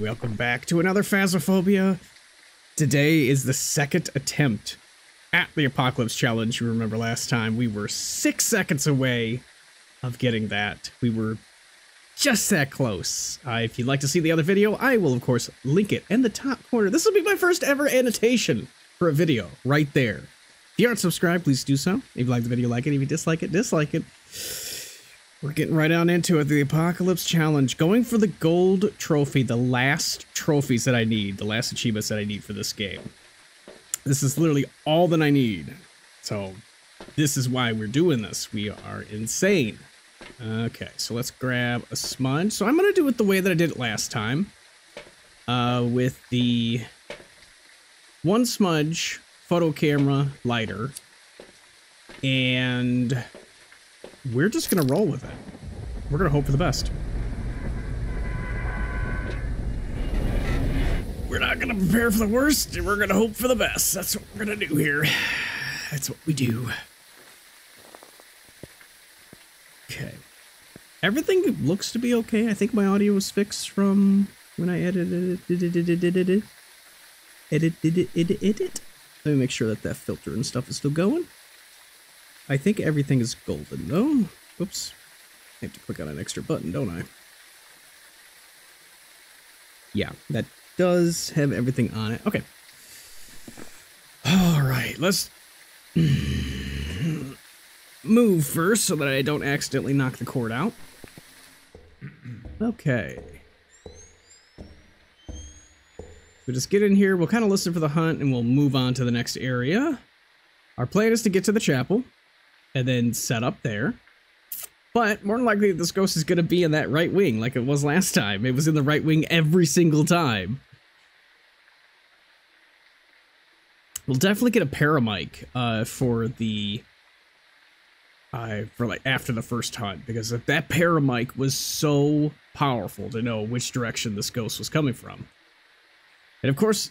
welcome back to another Phasmophobia. Today is the second attempt at the Apocalypse Challenge. You remember last time we were six seconds away of getting that. We were just that close. Uh, if you'd like to see the other video, I will of course link it in the top corner. This will be my first ever annotation for a video right there. If you aren't subscribed, please do so. If you like the video, like it. If you dislike it, dislike it. We're getting right on into it. The Apocalypse Challenge. Going for the gold trophy, the last trophies that I need, the last achievements that I need for this game. This is literally all that I need. So, this is why we're doing this. We are insane. Okay, so let's grab a smudge. So I'm going to do it the way that I did it last time. Uh, with the one smudge, photo camera, lighter. And we're just gonna roll with it. We're gonna hope for the best. We're not gonna prepare for the worst, and we're gonna hope for the best. That's what we're gonna do here. That's what we do. Okay. Everything looks to be okay. I think my audio was fixed from when I edited it. Edit, edit, edit, edit. Let me make sure that that filter and stuff is still going. I think everything is golden though. Oops. I have to click on an extra button, don't I? Yeah, that does have everything on it. Okay. All right, let's move first so that I don't accidentally knock the cord out. Okay. So just get in here, we'll kind of listen for the hunt, and we'll move on to the next area. Our plan is to get to the chapel and then set up there. But more than likely, this ghost is going to be in that right wing like it was last time. It was in the right wing every single time. We'll definitely get a paramic uh, for the uh, for like after the first hunt because that paramic was so powerful to know which direction this ghost was coming from. And of course,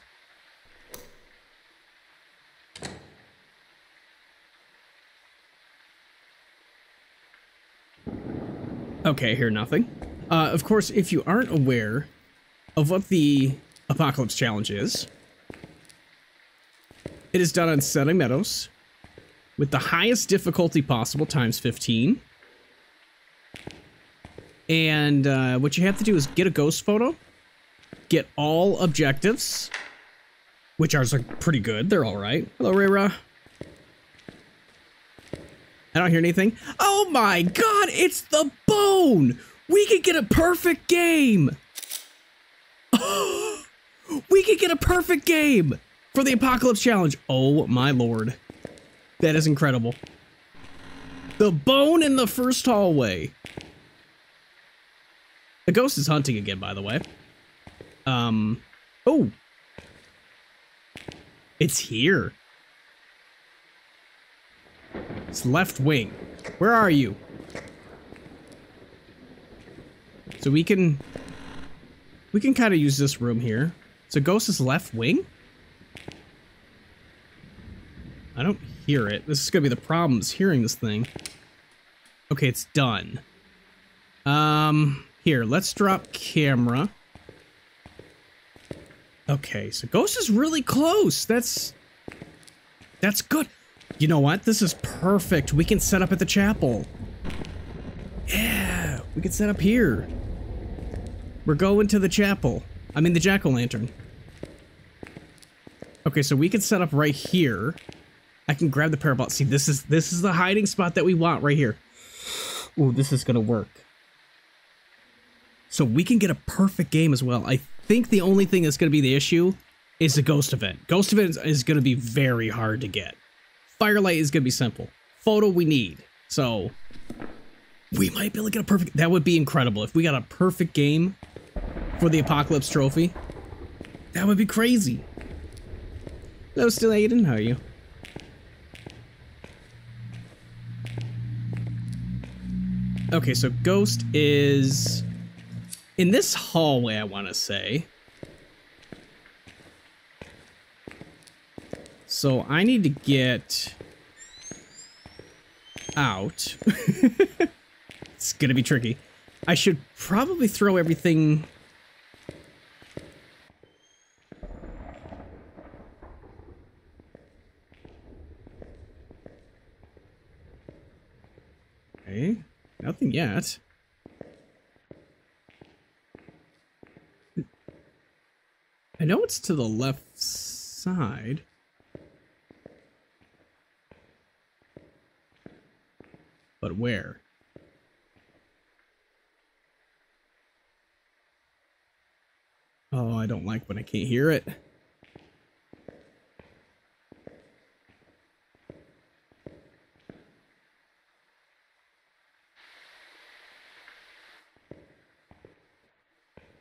Okay, I hear nothing. Uh, of course, if you aren't aware of what the Apocalypse Challenge is, it is done on Sunny Meadows with the highest difficulty possible, times 15. And uh, what you have to do is get a ghost photo, get all objectives, which ours are pretty good. They're all right. Hello, Rayra. I don't hear anything. Oh my god, it's the bone! We could get a perfect game! we could get a perfect game for the Apocalypse Challenge. Oh my lord. That is incredible. The bone in the first hallway. The ghost is hunting again, by the way. Um, oh. It's here. It's left wing. Where are you? So we can... We can kind of use this room here. So Ghost is left wing? I don't hear it. This is going to be the problem, is hearing this thing. Okay, it's done. Um, here, let's drop camera. Okay, so Ghost is really close. That's... That's good. You know what? This is perfect. We can set up at the chapel. Yeah, we can set up here. We're going to the chapel. I mean the jack-o'-lantern. Okay, so we can set up right here. I can grab the parabolic. See, this is this is the hiding spot that we want right here. Ooh, this is gonna work. So we can get a perfect game as well. I think the only thing that's gonna be the issue is the ghost event. Ghost event is gonna be very hard to get. Firelight is going to be simple. Photo we need. So we might be able to get a perfect... That would be incredible. If we got a perfect game for the Apocalypse Trophy, that would be crazy. Hello, still Aiden. How are you? Okay, so Ghost is in this hallway, I want to say. So I need to get out. it's going to be tricky. I should probably throw everything... Okay, nothing yet. I know it's to the left side. But where? Oh, I don't like when I can't hear it.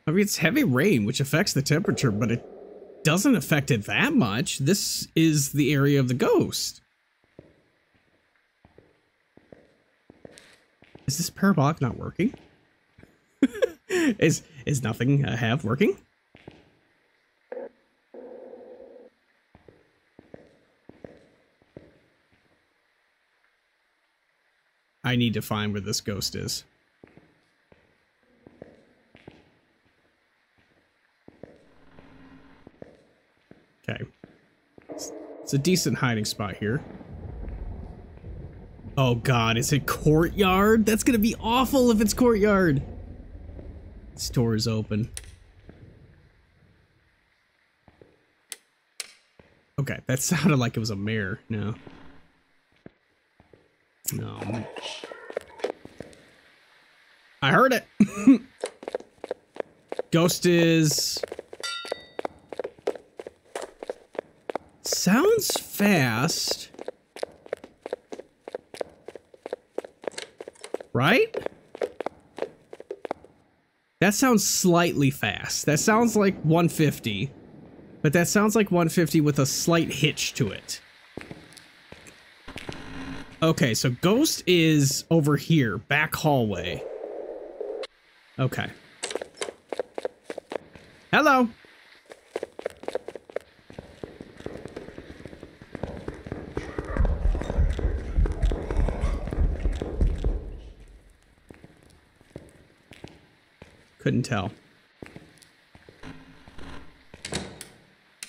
I mean, it's heavy rain, which affects the temperature, but it doesn't affect it that much. This is the area of the ghost. Is this parabolic not working? is is nothing uh, I have working? I need to find where this ghost is. Okay. It's a decent hiding spot here. Oh god, is it courtyard? That's gonna be awful if it's courtyard. This door is open. Okay, that sounded like it was a mare. No. No. I heard it. Ghost is sounds fast. Right? That sounds slightly fast. That sounds like 150. But that sounds like 150 with a slight hitch to it. Okay, so Ghost is over here, back hallway. Okay. Hello. Couldn't tell.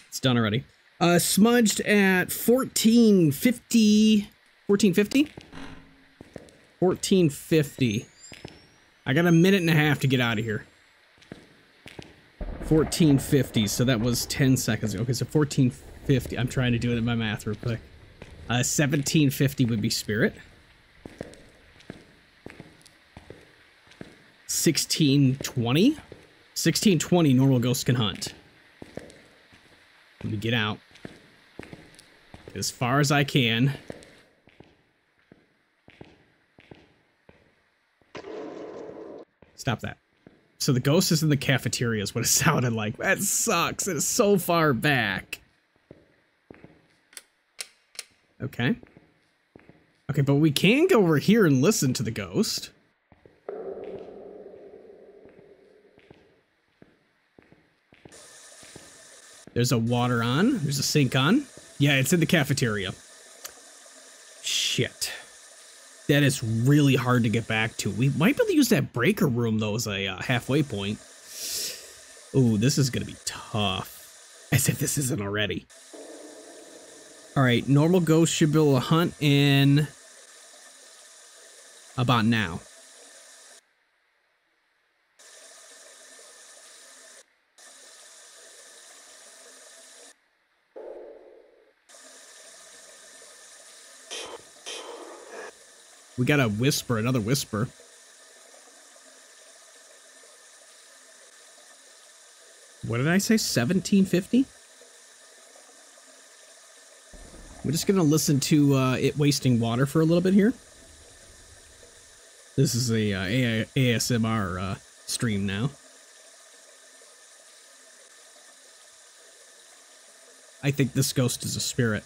It's done already. Uh, smudged at 1450. 1450? 1450. I got a minute and a half to get out of here. 1450, so that was 10 seconds. Okay, so 1450. I'm trying to do it in my math real quick. Uh, 1750 would be spirit. 1620? 1620 normal ghosts can hunt. Let me get out. As far as I can. Stop that. So the ghost is in the cafeteria is what it sounded like. That sucks. It is so far back. Okay. Okay, but we can go over here and listen to the ghost. There's a water on. There's a sink on. Yeah, it's in the cafeteria. Shit. That is really hard to get back to. We might be able to use that breaker room, though, as a uh, halfway point. Ooh, this is going to be tough. As if this isn't already. All right, normal ghost should be able to hunt in about now. We got a whisper, another whisper. What did I say? 1750? We're just gonna listen to uh, it wasting water for a little bit here. This is a, uh, ASMR uh, stream now. I think this ghost is a spirit.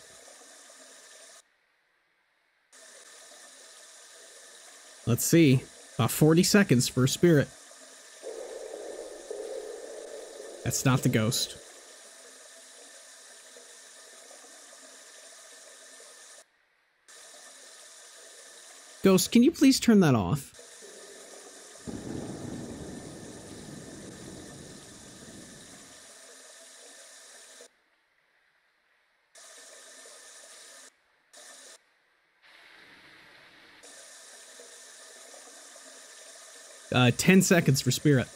Let's see. About 40 seconds for a spirit. That's not the ghost. Ghost, can you please turn that off? Uh, 10 seconds for spirit.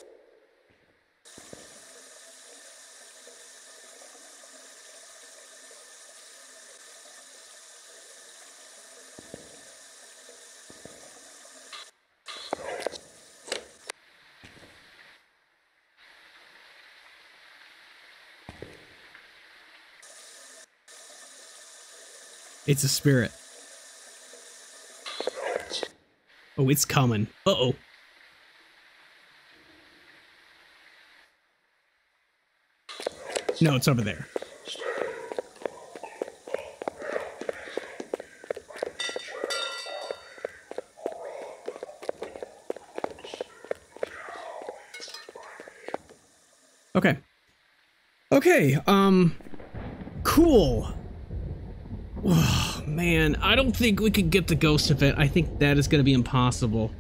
It's a spirit. Oh, it's coming. Uh-oh. No, it's over there. Okay. Okay, um cool. Oh, man, I don't think we could get the ghost of it. I think that is going to be impossible.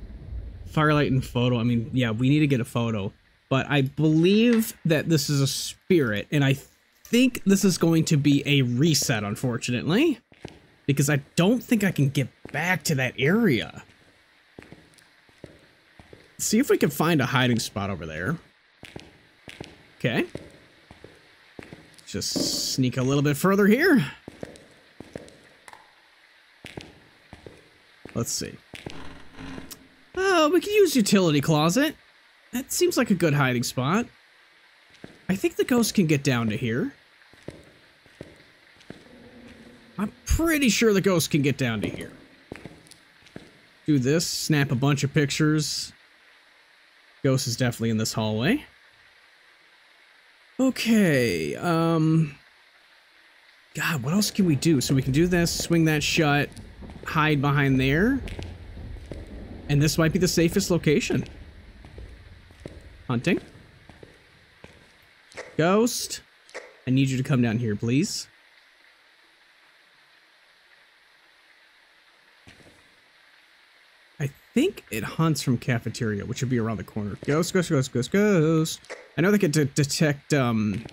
Firelight and photo. I mean, yeah, we need to get a photo. But I believe that this is a spirit, and I think this is going to be a reset, unfortunately. Because I don't think I can get back to that area. See if we can find a hiding spot over there. Okay. Just sneak a little bit further here. Let's see. Oh, we can use utility closet. That seems like a good hiding spot. I think the ghost can get down to here. I'm pretty sure the ghost can get down to here. Do this, snap a bunch of pictures. Ghost is definitely in this hallway. Okay, um... God, what else can we do? So we can do this, swing that shut, hide behind there. And this might be the safest location. Hunting. Ghost. I need you to come down here, please. I think it hunts from cafeteria, which would be around the corner. Ghost, ghost, ghost, ghost, ghost. I know they can detect um,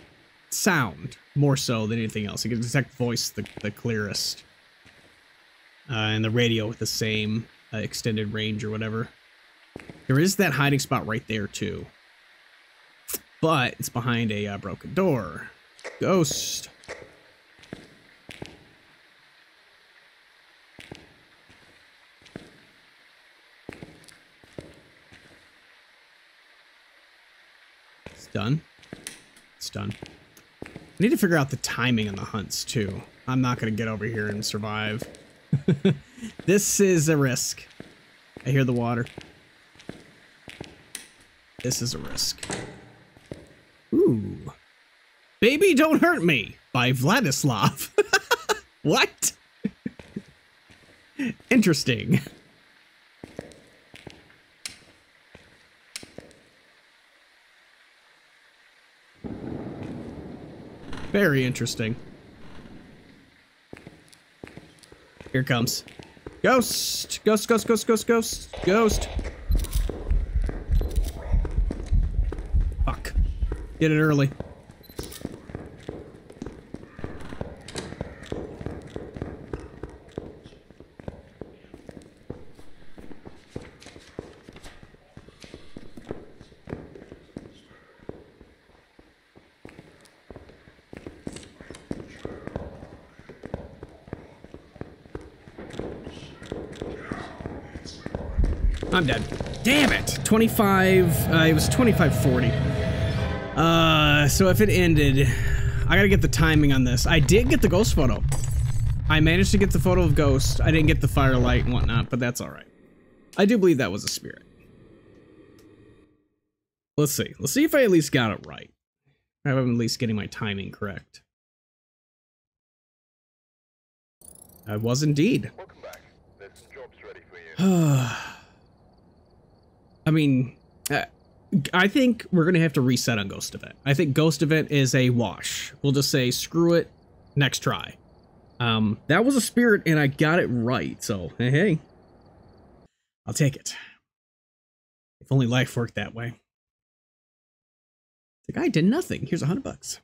sound more so than anything else. They can detect voice the, the clearest uh, and the radio with the same uh, extended range or whatever. There is that hiding spot right there too. But it's behind a uh, broken door. Ghost. It's done. It's done. I need to figure out the timing on the hunts too. I'm not going to get over here and survive. this is a risk. I hear the water. This is a risk. Ooh. Baby Don't Hurt Me by Vladislav. what? Interesting. Very interesting. Here comes. Ghost! Ghost, ghost, ghost, ghost, ghost, ghost. Fuck. Get it early. I'm dead. Damn it! 25, uh, it was 2540. Uh, so if it ended, I gotta get the timing on this. I did get the ghost photo. I managed to get the photo of Ghost. I didn't get the firelight and whatnot, but that's alright. I do believe that was a spirit. Let's see. Let's see if I at least got it right. I'm at least getting my timing correct. I was indeed. Welcome back. This job's ready for you. I mean, uh, I think we're gonna have to reset on Ghost Event. I think Ghost Event is a wash. We'll just say screw it, next try. Um, that was a spirit, and I got it right. So hey, hey, I'll take it. If only life worked that way. The guy did nothing. Here's a hundred bucks.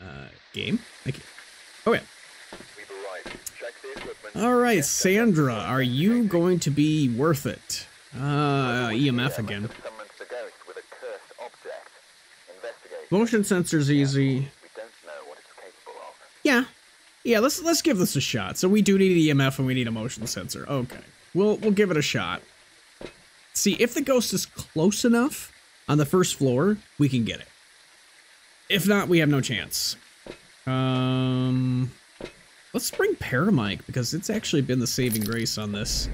Uh, game. Thank you. Oh yeah. All right, Sandra, are you going to be worth it? Uh, EMF again. Summons the ghost with a cursed object. Investigate. Motion sensor's easy. We don't know what it's capable of. Yeah. Yeah, let's let's give this a shot. So we do need an EMF and we need a motion sensor. Okay. We'll we'll give it a shot. See, if the ghost is close enough on the first floor, we can get it. If not, we have no chance. Um Let's bring paramic because it's actually been the saving grace on this.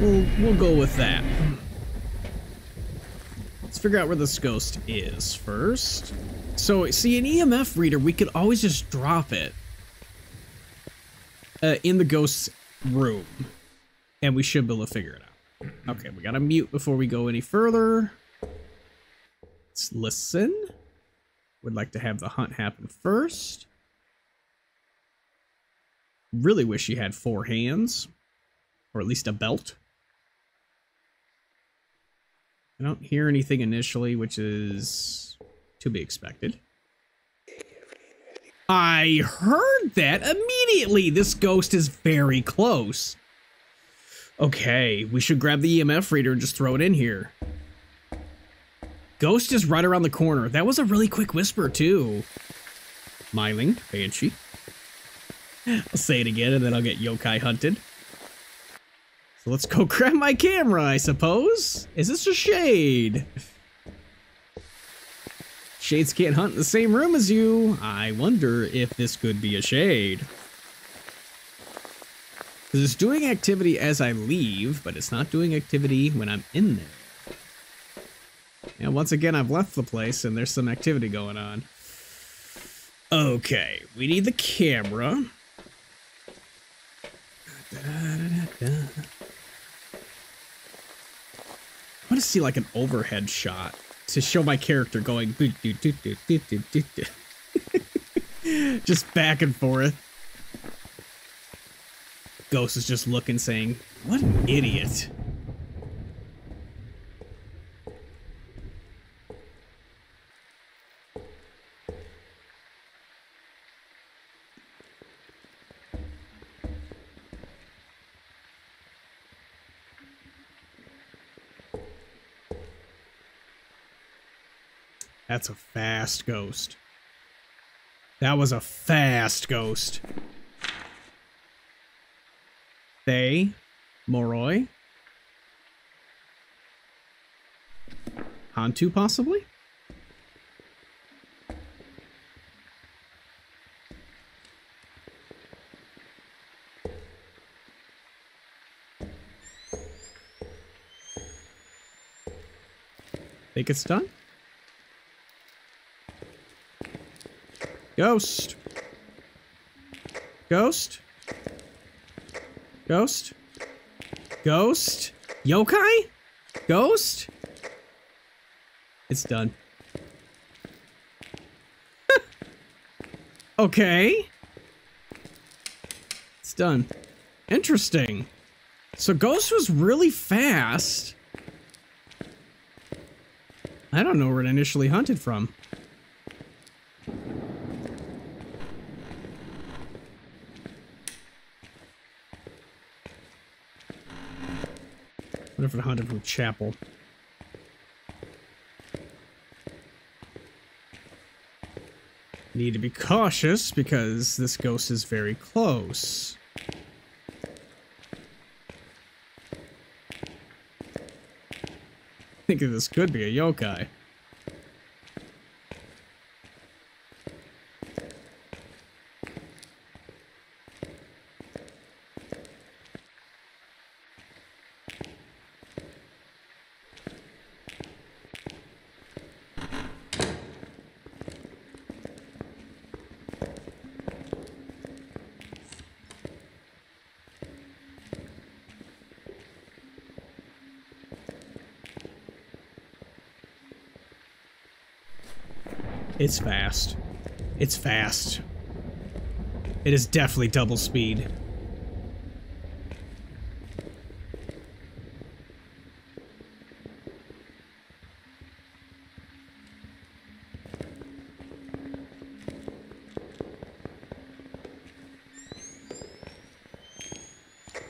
We'll we'll go with that. Let's figure out where this ghost is first. So, see, an EMF reader, we could always just drop it uh, in the ghost's room, and we should be able to figure it out. Okay, we gotta mute before we go any further. Let's listen. Would like to have the hunt happen first. Really wish she had four hands, or at least a belt. I don't hear anything initially, which is to be expected. I heard that immediately. This ghost is very close. Okay, we should grab the EMF reader and just throw it in here. Ghost is right around the corner. That was a really quick whisper, too. Myling, Banshee. I'll say it again and then I'll get yokai hunted. Let's go grab my camera, I suppose. Is this a shade? Shades can't hunt in the same room as you. I wonder if this could be a shade. Because it's doing activity as I leave, but it's not doing activity when I'm in there. And once again, I've left the place and there's some activity going on. Okay, we need the camera. I want to see like an overhead shot to show my character going just back and forth. Ghost is just looking, saying, What an idiot. That's a fast ghost. That was a fast ghost. Thaye, Moroi, Hantu possibly? Think it's done? Ghost. Ghost. Ghost. Ghost. Yokai? Ghost? It's done. okay. It's done. Interesting. So Ghost was really fast. I don't know where it initially hunted from. Hunted from Chapel? Need to be cautious because this ghost is very close. I think this could be a yokai. It's fast. It's fast. It is definitely double speed.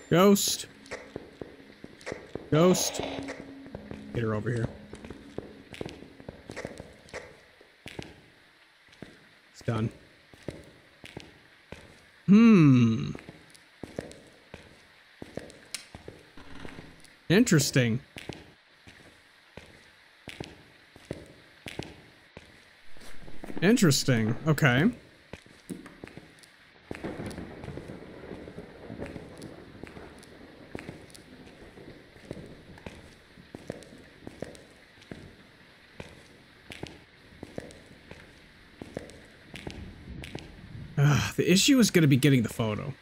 Ghost. Ghost. Get her over here. Done. Hmm. Interesting. Interesting. Okay. Ugh, the issue is going to be getting the photo.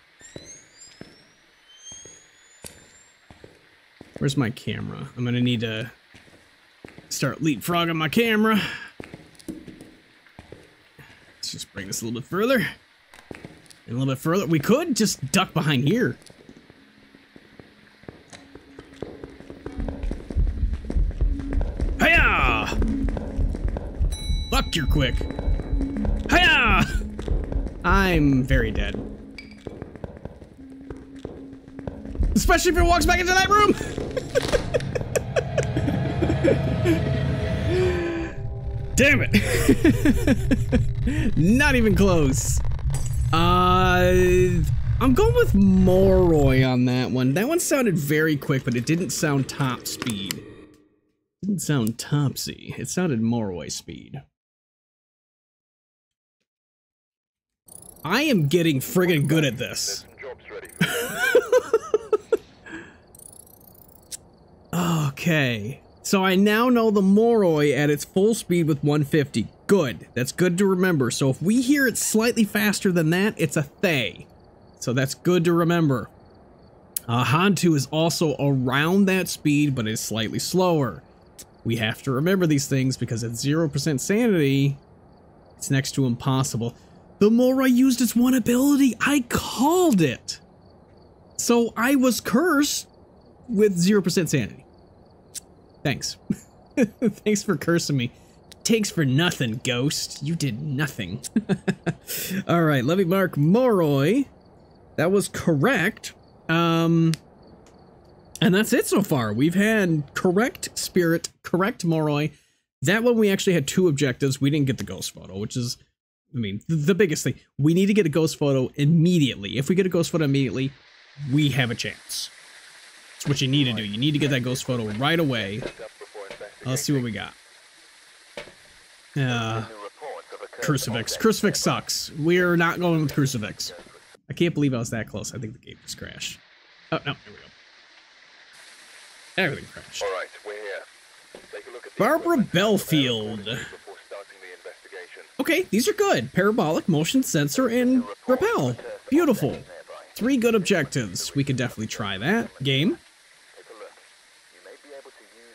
Where's my camera? I'm going to need to start leapfrogging my camera. Let's just bring this a little bit further. And a little bit further. We could just duck behind here. Hiya! Fuck, you're quick. I'm very dead. Especially if it walks back into that room! Damn it! Not even close. Uh, I'm going with Moroi on that one. That one sounded very quick, but it didn't sound top speed. didn't sound topsy. It sounded Moroi speed. I am getting friggin' good at this. okay. So I now know the Moroi at its full speed with 150. Good. That's good to remember. So if we hear it slightly faster than that, it's a Thaye. So that's good to remember. Uh, Hantu is also around that speed, but is slightly slower. We have to remember these things because at 0% sanity, it's next to impossible. The Moroi used its one ability. I called it. So I was cursed with 0% sanity. Thanks. Thanks for cursing me. Takes for nothing, Ghost. You did nothing. All right, let me mark Moroi. That was correct. Um, and that's it so far. We've had correct Spirit, correct Moroi. That one we actually had two objectives. We didn't get the ghost photo, which is, I mean, the, the biggest thing. We need to get a ghost photo immediately. If we get a ghost photo immediately, we have a chance. That's what you need to do. You need to get that ghost photo right away. Let's see what we got. Uh, Crucifix. Crucifix sucks. We're not going with Crucifix. I can't believe I was that close. I think the game just crashed. Oh, no. There we go. Everything crashed. All right, we're here. Take a look at the Barbara Belfield. before starting the investigation. Okay, these are good. Parabolic, motion sensor, and repel. Beautiful. Three good objectives. We could definitely try that. Game.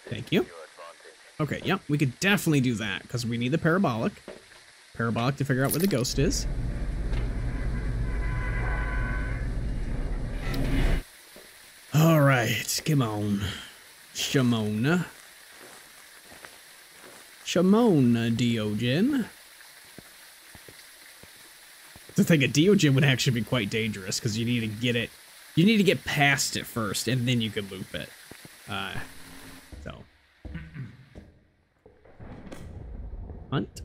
Thank you. Okay, yep, we could definitely do that, because we need the parabolic. Parabolic to figure out where the ghost is. Alright, come on. Shamona. Shamona, Deogen. The thing, a Deogen would actually be quite dangerous, because you need to get it... You need to get past it first, and then you can loop it. Uh, so... Hunt.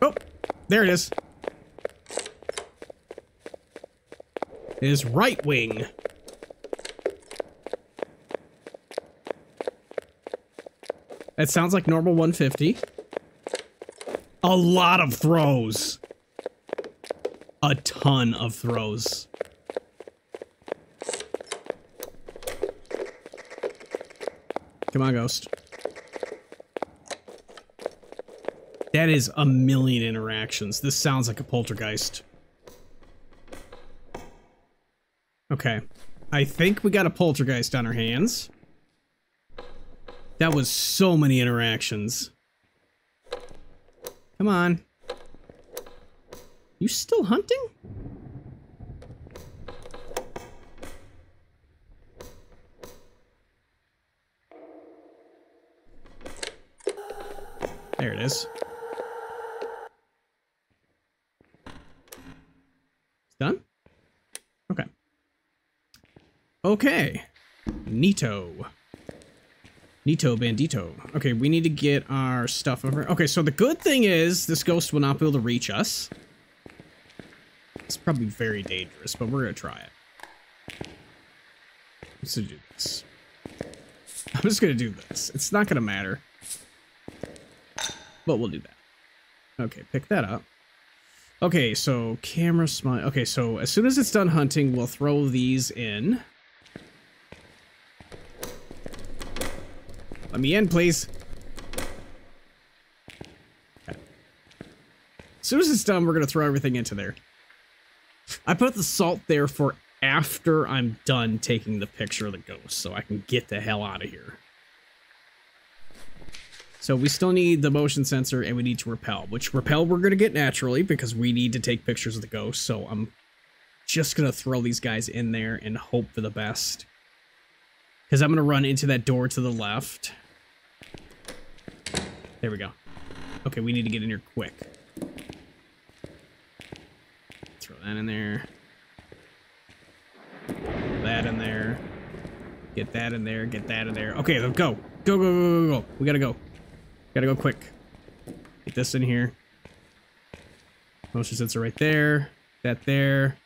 Oh, there it is. His right wing. That sounds like normal 150. A lot of throws. A ton of throws. Come on, Ghost. That is a million interactions. This sounds like a poltergeist. Okay. I think we got a poltergeist on our hands. That was so many interactions. Come on. You still hunting? There it is. Okay. Nito. Nito Bandito. Okay, we need to get our stuff over. Okay, so the good thing is this ghost will not be able to reach us. It's probably very dangerous, but we're gonna try it. Let's do this. I'm just gonna do this. It's not gonna matter. But we'll do that. Okay, pick that up. Okay, so camera smile. Okay, so as soon as it's done hunting, we'll throw these in. Let me in, please. As soon as it's done, we're to throw everything into there. I put the salt there for after I'm done taking the picture of the ghost, so I can get the hell out of here. So we still need the motion sensor and we need to repel, which repel we're going to get naturally because we need to take pictures of the ghost. So I'm just going to throw these guys in there and hope for the best. Because I'm going to run into that door to the left. There we go. Okay, we need to get in here quick. Throw that in there. That in there. Get that in there. Get that in there. Okay, go. Go, go, go, go, go, go. We gotta go. Gotta go quick. Get this in here. Motion sensor right there. That there.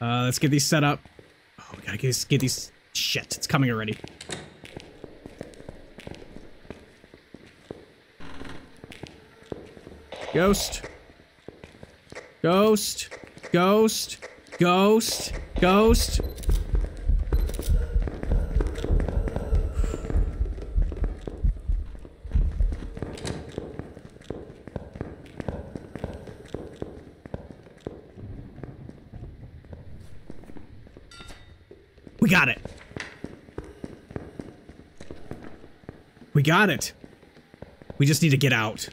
Uh, let's get these set up. Oh, we gotta get get these. Shit, it's coming already. Ghost. Ghost. Ghost. Ghost. Ghost. We got it. We got it. We just need to get out.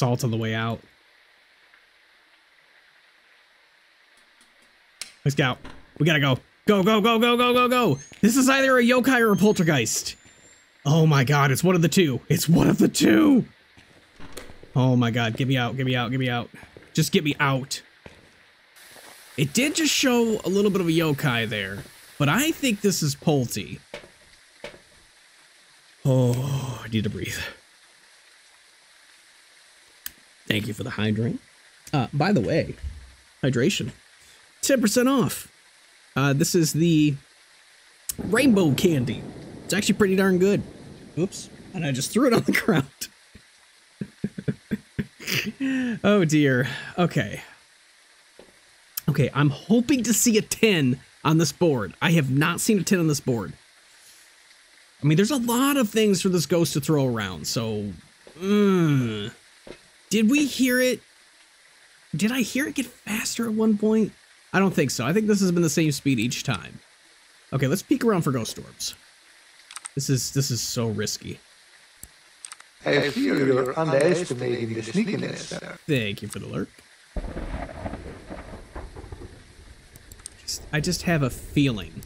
Salt on the way out. Let's go. We gotta go. Go, go, go, go, go, go, go. This is either a yokai or a poltergeist. Oh my god, it's one of the two. It's one of the two. Oh my god, get me out, get me out, get me out. Just get me out. It did just show a little bit of a yokai there, but I think this is Polty. Oh, I need to breathe. Thank you for the hydrant. Uh, by the way, hydration. 10% off. Uh, this is the rainbow candy. It's actually pretty darn good. Oops. And I just threw it on the ground. oh dear. Okay. Okay, I'm hoping to see a 10 on this board. I have not seen a 10 on this board. I mean, there's a lot of things for this ghost to throw around, so... Mm, did we hear it? Did I hear it get faster at one point? I don't think so. I think this has been the same speed each time. Okay, let's peek around for ghost orbs. This is this is so risky. I fear you're underestimating the sneakiness, sir. Thank you for the. Just, I just have a feeling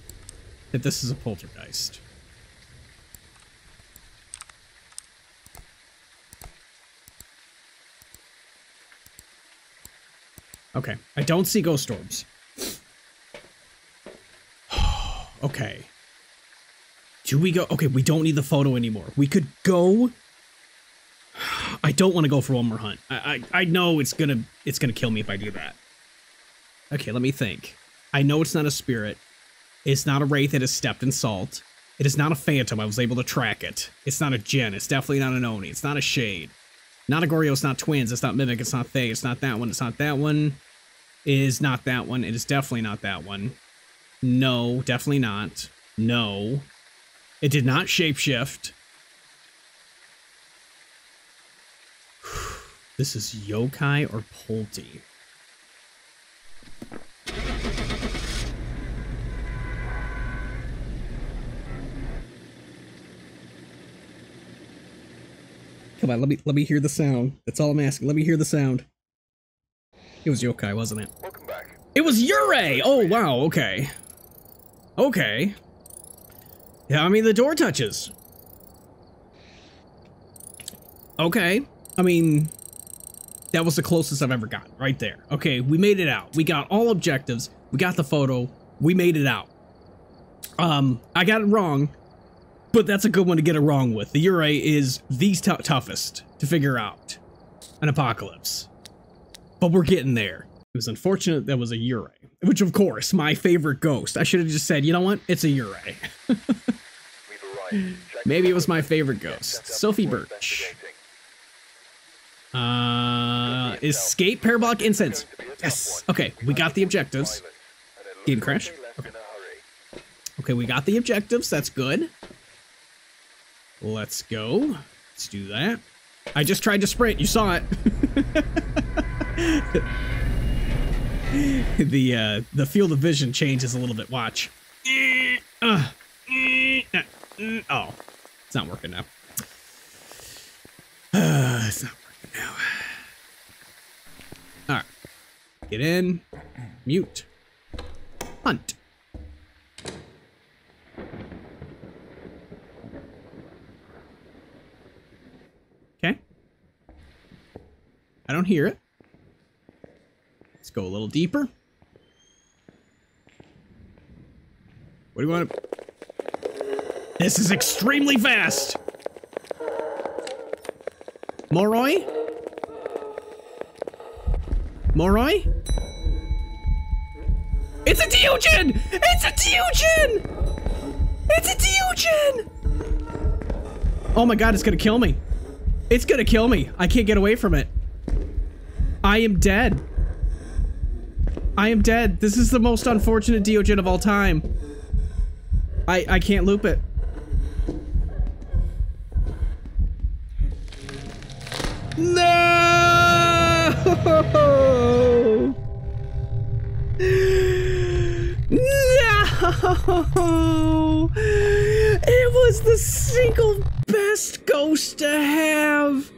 that this is a poltergeist. Okay, I don't see ghost orbs. okay. Do we go? Okay, we don't need the photo anymore. We could go. I don't want to go for one more hunt. I, I I know it's gonna it's gonna kill me if I do that. Okay, let me think. I know it's not a spirit. It's not a wraith that has stepped in salt. It is not a phantom. I was able to track it. It's not a Jinn. It's definitely not an Oni. It's not a Shade. Not a. It's not Twins. It's not Mimic. It's not Thaye. It's not that one. It's not that one. It is not that one. It is definitely not that one. No, definitely not. No. It did not shapeshift. This is yokai or Polty. Come on, let me let me hear the sound. That's all I'm asking. Let me hear the sound. It was yokai, wasn't it? Welcome back. It was Yurei! Oh, wow, okay. Okay. Yeah, I mean, the door touches. Okay. I mean, that was the closest I've ever gotten, right there. Okay, we made it out. We got all objectives. We got the photo. We made it out. Um, I got it wrong, but that's a good one to get it wrong with. The Yurei is the tou- toughest to figure out. An apocalypse. But we're getting there. It was unfortunate that was a Yurei, which of course, my favorite ghost. I should have just said, you know what? It's a. Check Maybe it was my favorite ghost. Sophie Birch. Uh, escape parabolic incense. Yes. Okay, we got the objectives. Game crash? Okay, we got the objectives. That's good. Let's go. Let's do that. I just tried to sprint. You saw it. the uh, the field of vision changes a little bit. Watch. Uh, oh, it's not working now. Uh, it's not working now. All right. Get in. Mute. Hunt. I don't hear it. Let's go a little deeper. What do you want? This is extremely fast. Moroi? Moroi? It's a Deogen! It's a Deogen! It's a Deogen! Oh my god, it's gonna kill me. It's gonna kill me. I can't get away from it. I am dead. I am dead. This is the most unfortunate Deogen of all time. I I can't loop it. No! No! It was the single best ghost to have.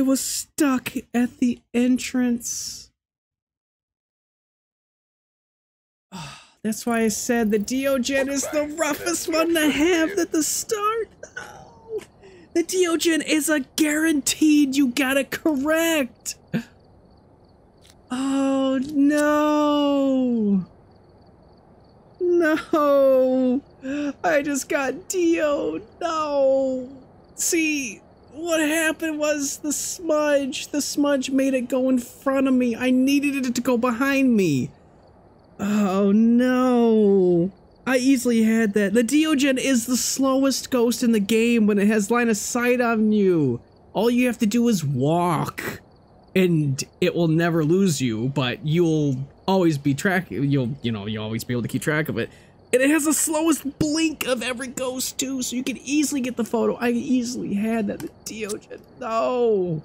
I was stuck at the entrance. Ah, that's why I said the Deogen is the roughest one to have at the start. No. The Deogen is a guaranteed you got it correct. Oh no. No. I just got Dio. No. See, what happened was the smudge. The smudge made it go in front of me. I needed it to go behind me. Oh no. I easily had that. The Deogen is the slowest ghost in the game when it has line of sight on you. All you have to do is walk. And it will never lose you, but you'll always be track you'll you know, you'll always be able to keep track of it. And it has the slowest blink of every ghost too, so you can easily get the photo. I easily had that. The Deogen. No.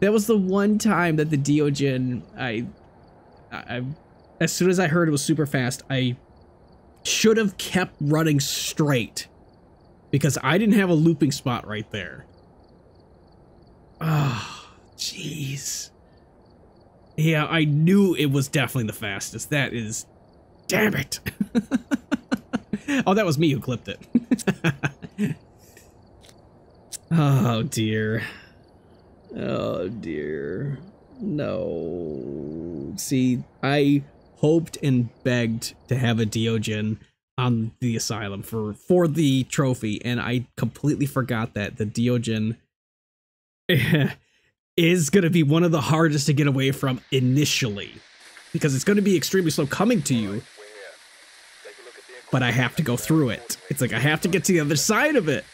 That was the one time that the Deogen I I, I as soon as I heard it was super fast, I should have kept running straight because I didn't have a looping spot right there. Ah, jeez. Yeah, I knew it was definitely the fastest. That is, damn it. oh, that was me who clipped it. oh dear. Oh dear. No. See, I hoped and begged to have a Deogen on the asylum for for the trophy, and I completely forgot that the Deogen is gonna be one of the hardest to get away from initially. Because it's gonna be extremely slow coming to you, We're here. Take a look at the but I have to go through it. It's like I have to get to the other side of it.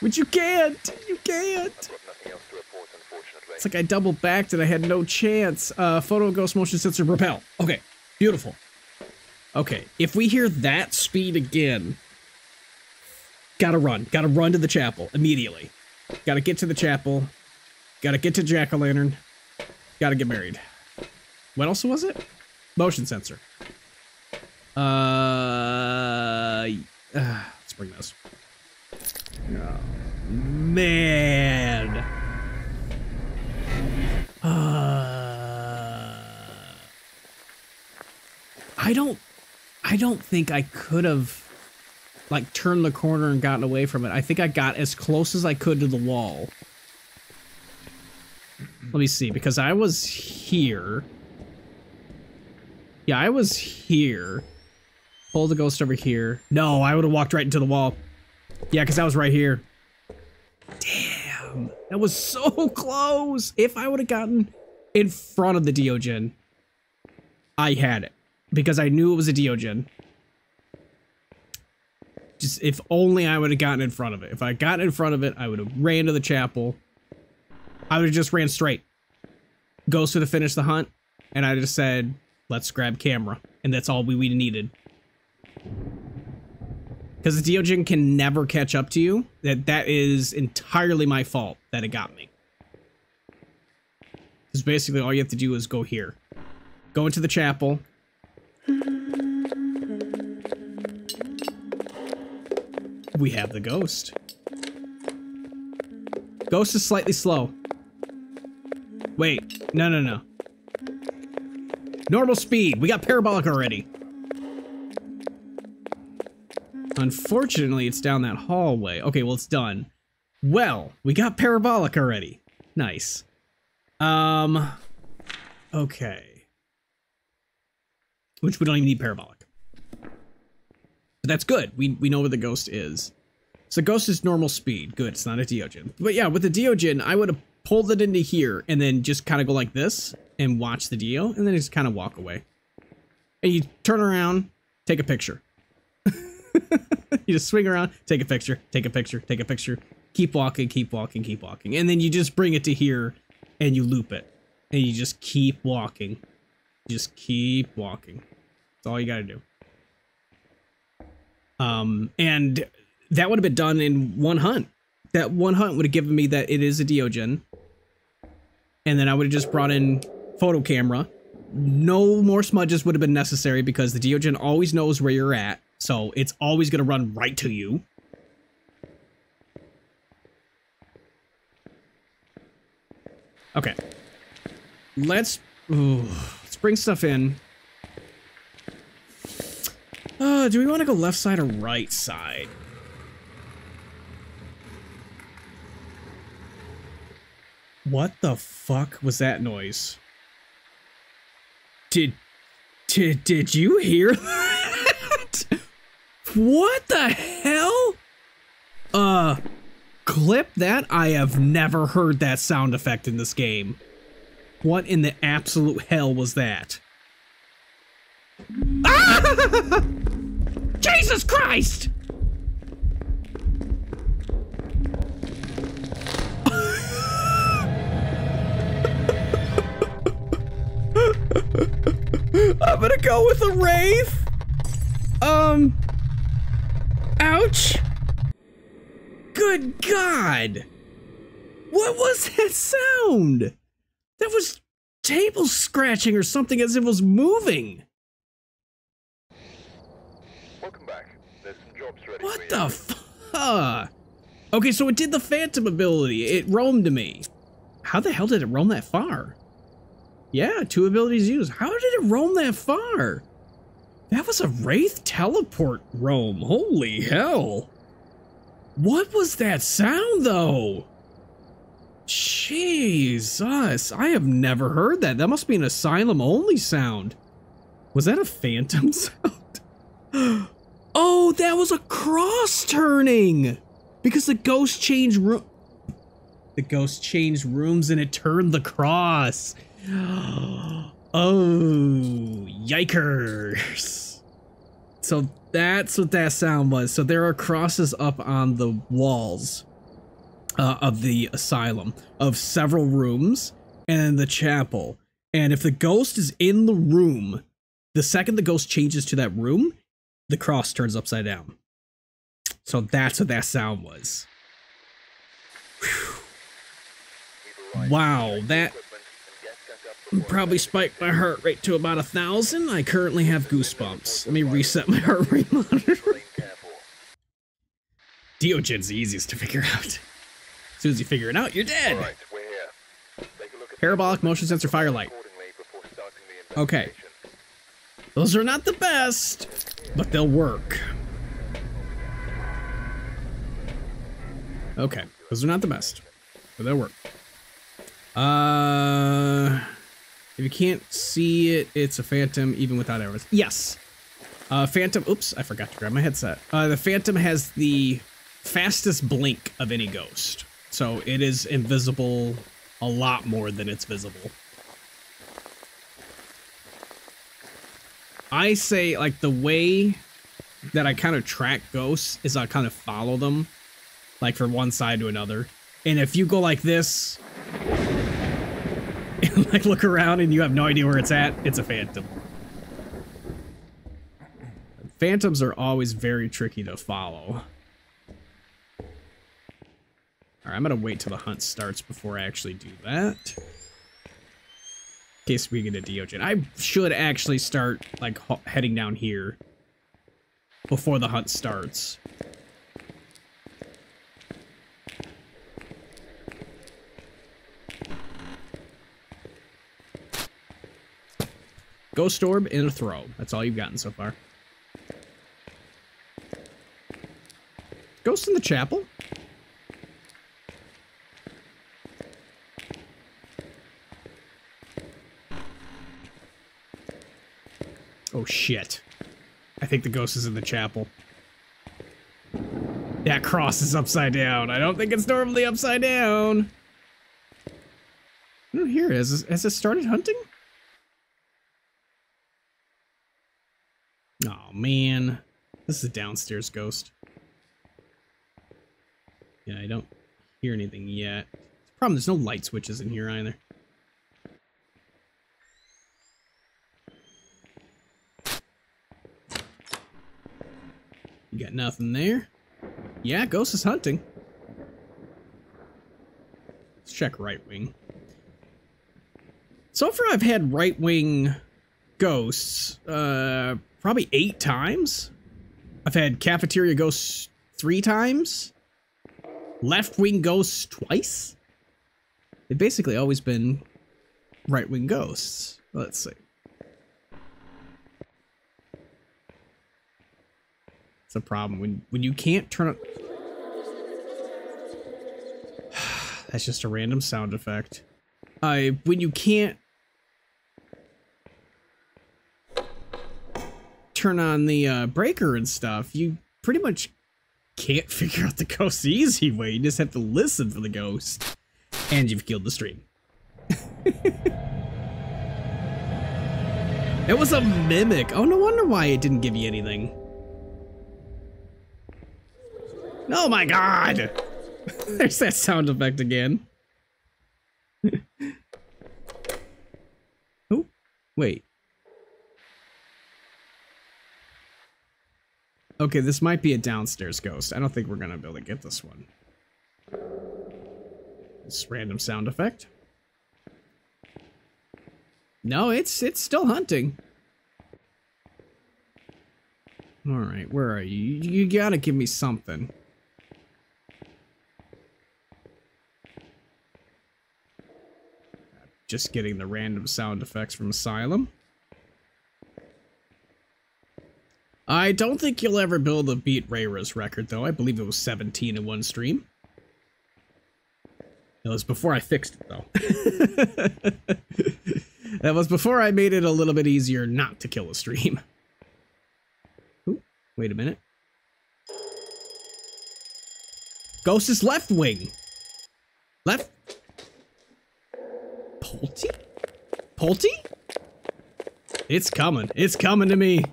Which you can't. You can't. It's like I double backed and I had no chance. Uh, photo ghost motion sensor repel. Okay, beautiful. Okay, if we hear that speed again, gotta run. Gotta run to the chapel immediately. Gotta get to the chapel. Gotta get to jack o' lantern. Gotta get married. What else was it? Motion sensor. Uh, uh let's bring this. Oh, man. Uh, I don't I don't think I could have like turned the corner and gotten away from it. I think I got as close as I could to the wall. Let me see, because I was here. Yeah, I was here. Pull the ghost over here. No, I would have walked right into the wall. Yeah, because I was right here. Damn. That was so close. If I would have gotten in front of the Deogen, I had it. Because I knew it was a Deogen. Just if only I would have gotten in front of it. If I got in front of it, I would have ran to the chapel. I would have just ran straight. Ghost would have finished the hunt, and I just said, let's grab camera. And that's all we, we needed. Because the Deogen can never catch up to you. That That is entirely my fault that it got me. Because basically all you have to do is go here. Go into the chapel. We have the ghost. Ghost is slightly slow. Wait, no, no, no. Normal speed. We got parabolic already. Unfortunately, it's down that hallway. Okay, well, it's done. Well, we got parabolic already. Nice. Um, okay. Which we don't even need parabolic. But that's good. We, we know where the ghost is. So ghost is normal speed. Good, it's not a Deogen. But yeah, with the Deogen, I would have pulled it into here and then just kind of go like this and watch the Dio and then just kind of walk away. And you turn around, take a picture. you just swing around, take a picture, take a picture, take a picture, keep walking, keep walking, keep walking. And then you just bring it to here and you loop it. And you just keep walking. Just keep walking. That's all you gotta do. Um, and that would have been done in one hunt. That one hunt would have given me that it is a Deogen. And then I would have just brought in photo camera. No more smudges would have been necessary because the Deogen always knows where you're at. So it's always going to run right to you. Okay. Let's ooh, let's bring stuff in. Uh, do we want to go left side or right side? What the fuck was that noise? Did did did you hear? What the hell? Uh clip that? I have never heard that sound effect in this game. What in the absolute hell was that? Ah! Jesus Christ! I'm gonna go with a wraith. Um. Ouch. Good God. What was that sound? That was table scratching or something as if it was moving. Welcome back. There's some jobs ready What the fuck? Okay, so it did the phantom ability. It roamed to me. How the hell did it roam that far? Yeah, two abilities used. How did it roam that far? That was a Wraith teleport roam. Holy hell. What was that sound, though? Jesus, I have never heard that. That must be an Asylum only sound. Was that a phantom sound? oh, that was a cross turning! Because the ghost changed room. The ghost changed rooms and it turned the cross. Oh, Oh, yikers. So that's what that sound was. So there are crosses up on the walls uh, of the asylum, of several rooms, and the chapel. And if the ghost is in the room, the second the ghost changes to that room, the cross turns upside down. So that's what that sound was. We've. Wow, that Equipment and get set up before probably spiked my heart rate to about a thousand. I currently have goosebumps. Let me reset my heart rate monitor. Deogen's the easiest to figure out. As soon as you figure it out, you're dead. Alright, we're here. Take a look at Parabolic motion sensor firelight. accordingly before starting the Okay. Those are not the best, but they'll work. Okay, those are not the best, but they'll work. Uh, if you can't see it, it's a phantom even without arrows. Yes. Uh, phantom. Oops, I forgot to grab my headset. Uh, the phantom has the fastest blink of any ghost, so it is invisible a lot more than it's visible. I say like the way that I kind of track ghosts is I kind of follow them like from one side to another. And if you go like this and like look around and you have no idea where it's at, it's a phantom. Phantoms are always very tricky to follow. Alright, I'm gonna wait till the hunt starts before I actually do that. In case we get a Deogen. I should actually start, like, heading down here before the hunt starts. Ghost Orb and a throw. That's all you've gotten so far. Ghost in the chapel? Oh shit. I think the ghost is in the chapel. That cross is upside down. I don't think it's normally upside down. Hmm, don't. Has, has it started hunting? Oh man. This is a downstairs ghost. Yeah, I don't hear anything yet. Problem, there's no light switches in here either. You got nothing there? Yeah, Ghost is hunting. Let's check right wing. So far, I've had right wing ghosts uh, probably eight times. I've had cafeteria ghosts three times. Left wing ghosts twice. They've basically always been right wing ghosts. Let's see. It's a problem when when you can't turn it. That's just a random sound effect. Uh, when you can't turn on the uh, breaker and stuff, you pretty much can't figure out the ghost the easy way. You just have to listen for the ghost, and you've killed the stream. it was a mimic. Oh, no wonder why it didn't give you anything. Oh my god! There's that sound effect again. oh, wait. Okay, this might be a downstairs ghost. I don't think we're gonna be able to get this one. This random sound effect. No, it's it's still hunting. All right, where are you? You gotta give me something. Just getting the random sound effects from Asylum. I don't think you'll ever build a beat Rayra's record, though. I believe it was 17 in one stream. It was before I fixed it, though. that was before I made it a little bit easier not to kill a stream. Ooh, wait a minute. Ghost is left wing. Left. Pulte? Pulte? It's coming. It's coming to me.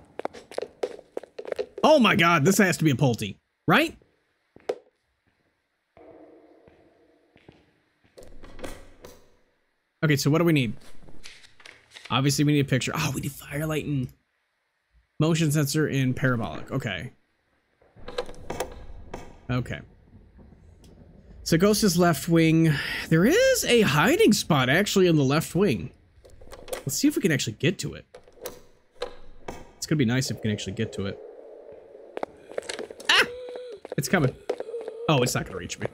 Oh my god, this has to be a Pulte, right? Okay, so what do we need? Obviously, we need a picture. Oh, we need firelight and motion sensor in parabolic. Okay. Okay. So Ghost is left wing. There is a hiding spot actually in the left wing. Let's see if we can actually get to it. It's gonna be nice if we can actually get to it. It's coming. Oh, it's not gonna reach me.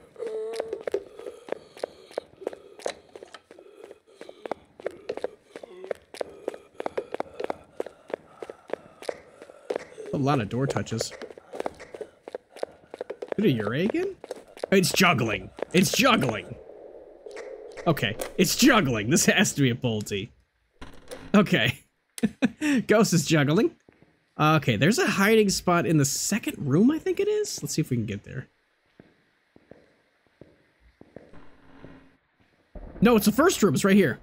A lot of door touches. Did it Uragan? It's juggling. It's juggling. Okay, it's juggling. This has to be a bolty. Okay. Ghost is juggling. Uh, okay, there's a hiding spot in the second room, I think it is. Let's see if we can get there. No, it's the first room. It's right here.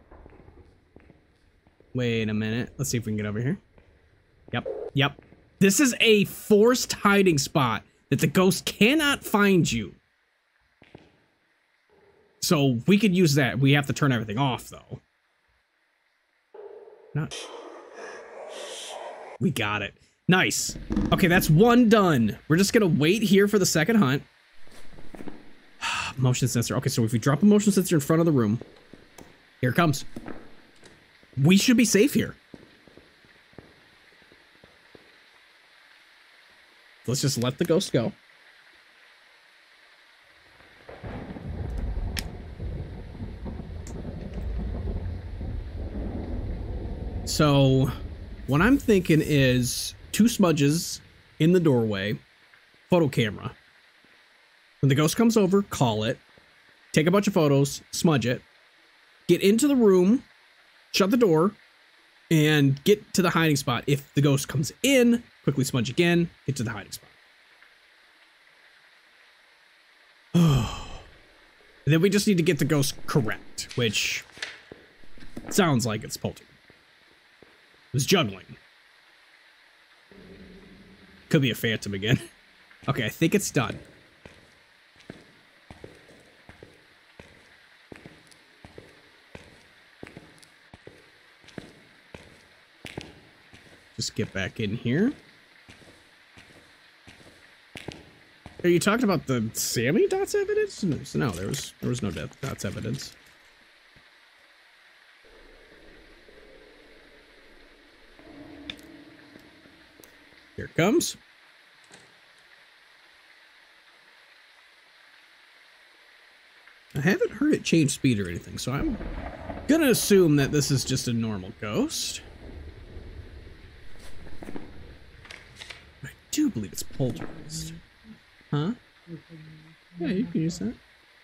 Wait a minute. Let's see if we can get over here. Yep. Yep. This is a forced hiding spot that the ghost cannot find you. So we could use that. We have to turn everything off though. Not. We got it. Nice. Okay, that's one done. We're just gonna wait here for the second hunt. motion sensor. Okay, so if we drop a motion sensor in front of the room, here comes. We should be safe here. Let's just let the ghost go. So, what I'm thinking is two smudges in the doorway, photo camera. When the ghost comes over, call it, take a bunch of photos, smudge it, get into the room, shut the door, and get to the hiding spot. If the ghost comes in, quickly smudge again, get to the hiding spot. then we just need to get the ghost correct, which sounds like it's Polter. Was juggling. Could be a phantom again. Okay, I think it's done. Just get back in here. Are you talking about the Sammy dots evidence? No, no there was there was no dots evidence. It comes. I haven't heard it change speed or anything, so I'm gonna assume that this is just a normal ghost. I do believe it's poltergeist. Huh? Yeah, you can use that.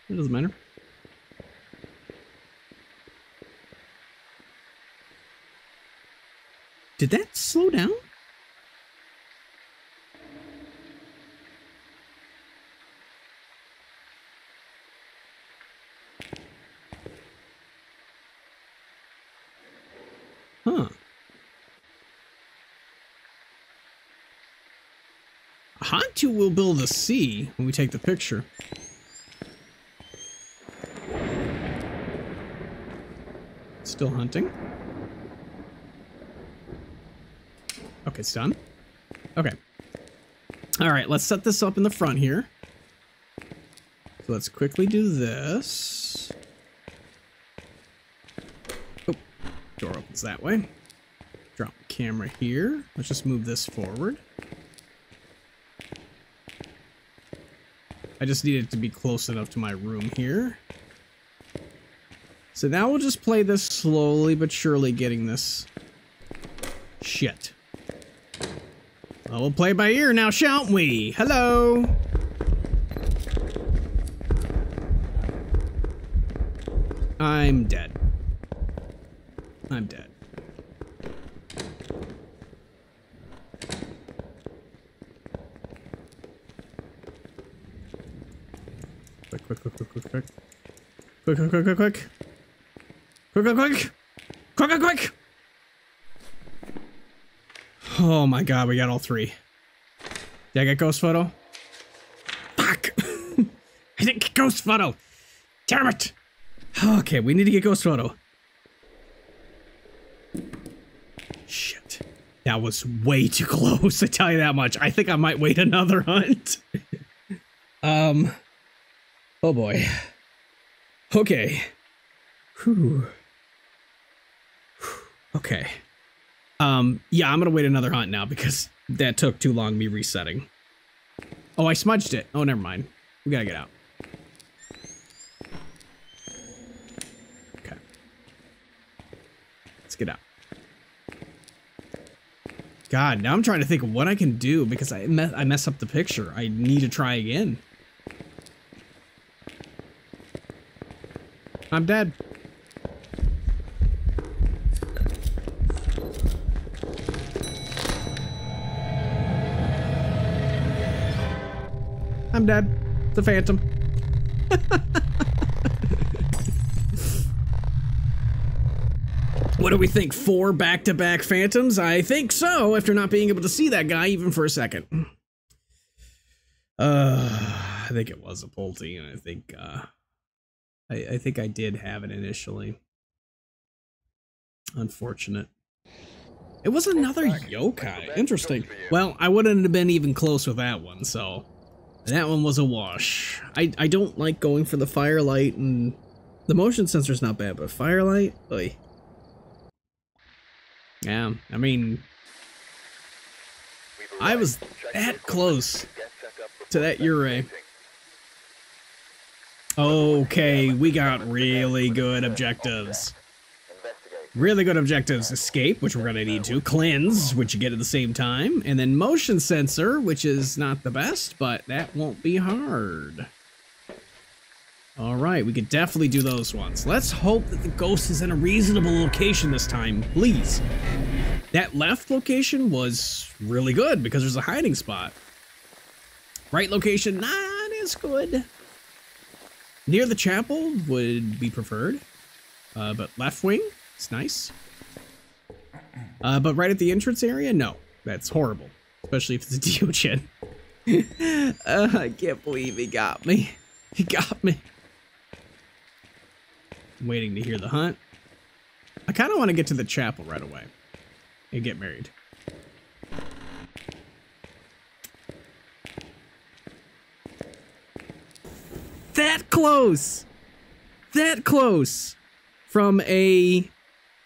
It doesn't matter. Did that slow down? Hantu will build a C when we take the picture. Still hunting. Okay, it's done. Okay. All right, let's set this up in the front here. So let's quickly do this. Oh, door opens that way. Drop camera here. Let's just move this forward. I just need it to be close enough to my room here. So now we'll just play this slowly but surely getting this shit. Well, we'll play by ear now, shan't we? Hello? I'm dead. I'm dead. Quick, quick, quick, quick, quick, quick. Quick, quick, quick, quick, quick. Quick, quick, quick. Quick, quick, quick. Oh my god, we got all three. Did I get ghost photo? Fuck! I didn't get ghost photo! Damn it! Okay, we need to get ghost photo. Shit. That was way too close, I tell you that much. I think I might wait another hunt. um... Oh boy. Okay. Whew. Okay. Um, yeah, I'm gonna wait another hunt now because that took too long me resetting. Oh, I smudged it. Oh, never mind. We gotta get out. Okay. Let's get out. God, now I'm trying to think of what I can do because I me I mess up the picture. I need to try again. I'm dead. I'm dead. The Phantom. what do we think? Four back-to-back Phantoms? I think so, after not being able to see that guy even for a second. Uh, I think it was a Pulte, and I think, uh, I, I think I did have it initially. Unfortunate. It was another yokai. Interesting. Well, I wouldn't have been even close with that one, so that one was a wash. I, I don't like going for the firelight and the motion sensor's not bad, but firelight, oy. Yeah, I mean, I was that close to that Ure. Okay, we got really good objectives. Really good objectives. Escape, which we're going to need to. Cleanse, which you get at the same time. And then motion sensor, which is not the best, but that won't be hard. All right, we could definitely do those ones. Let's hope that the ghost is in a reasonable location this time, please. That left location was really good because there's a hiding spot. Right location, not as good. Near the chapel would be preferred, uh, but left wing, it's nice. Uh, but right at the entrance area, no. That's horrible. Especially if it's a Deogen. uh, I can't believe he got me. He got me. I'm waiting to hear the hunt. I kind of want to get to the chapel right away. And get married. That close! That close! From a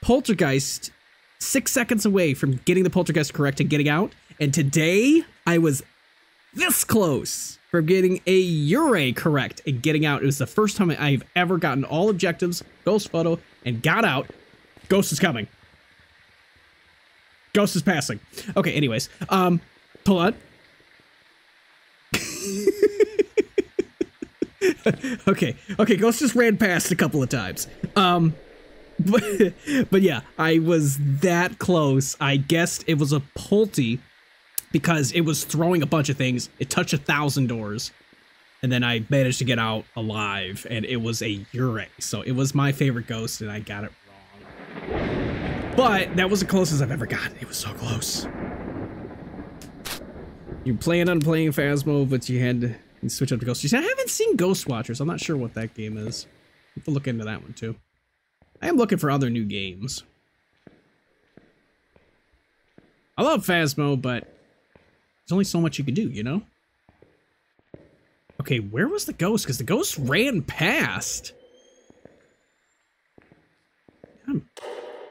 poltergeist six seconds away from getting the poltergeist correct and getting out. And today, I was this close from getting a Ure correct and getting out. It was the first time I've ever gotten all objectives, ghost photo, and got out. Ghost is coming. Ghost is passing. Okay, anyways. Um, hold on. okay, okay, Ghost just ran past a couple of times. Um, but, but yeah, I was that close. I guessed it was a Pulte because it was throwing a bunch of things. It touched a thousand doors. And then I managed to get out alive, and it was a Ure. So it was my favorite ghost, and I got it wrong. But that was the closest I've ever gotten. It was so close. You planned on playing Phasmo, but you had to switch up to Ghost. I haven't seen Ghost Watchers. I'm not sure what that game is. I have to look into that one too. I am looking for other new games. I love Phasmo, but there's only so much you can do, you know? Okay, where was the ghost? Because the ghost ran past. I'm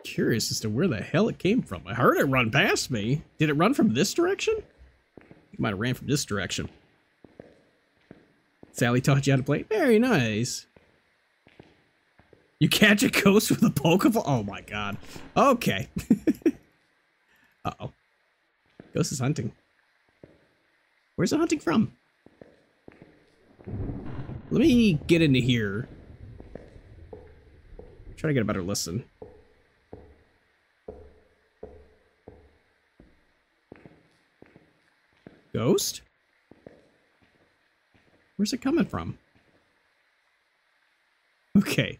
curious as to where the hell it came from. I heard it run past me. Did it run from this direction? It might have ran from this direction. Sally taught you how to play? Very nice. You catch a ghost with a Pokeball? Oh my god. Okay. Uh-oh. Ghost is hunting. Where's it hunting from? Let me get into here. Try to get a better listen. Ghost? Where's it coming from? Okay.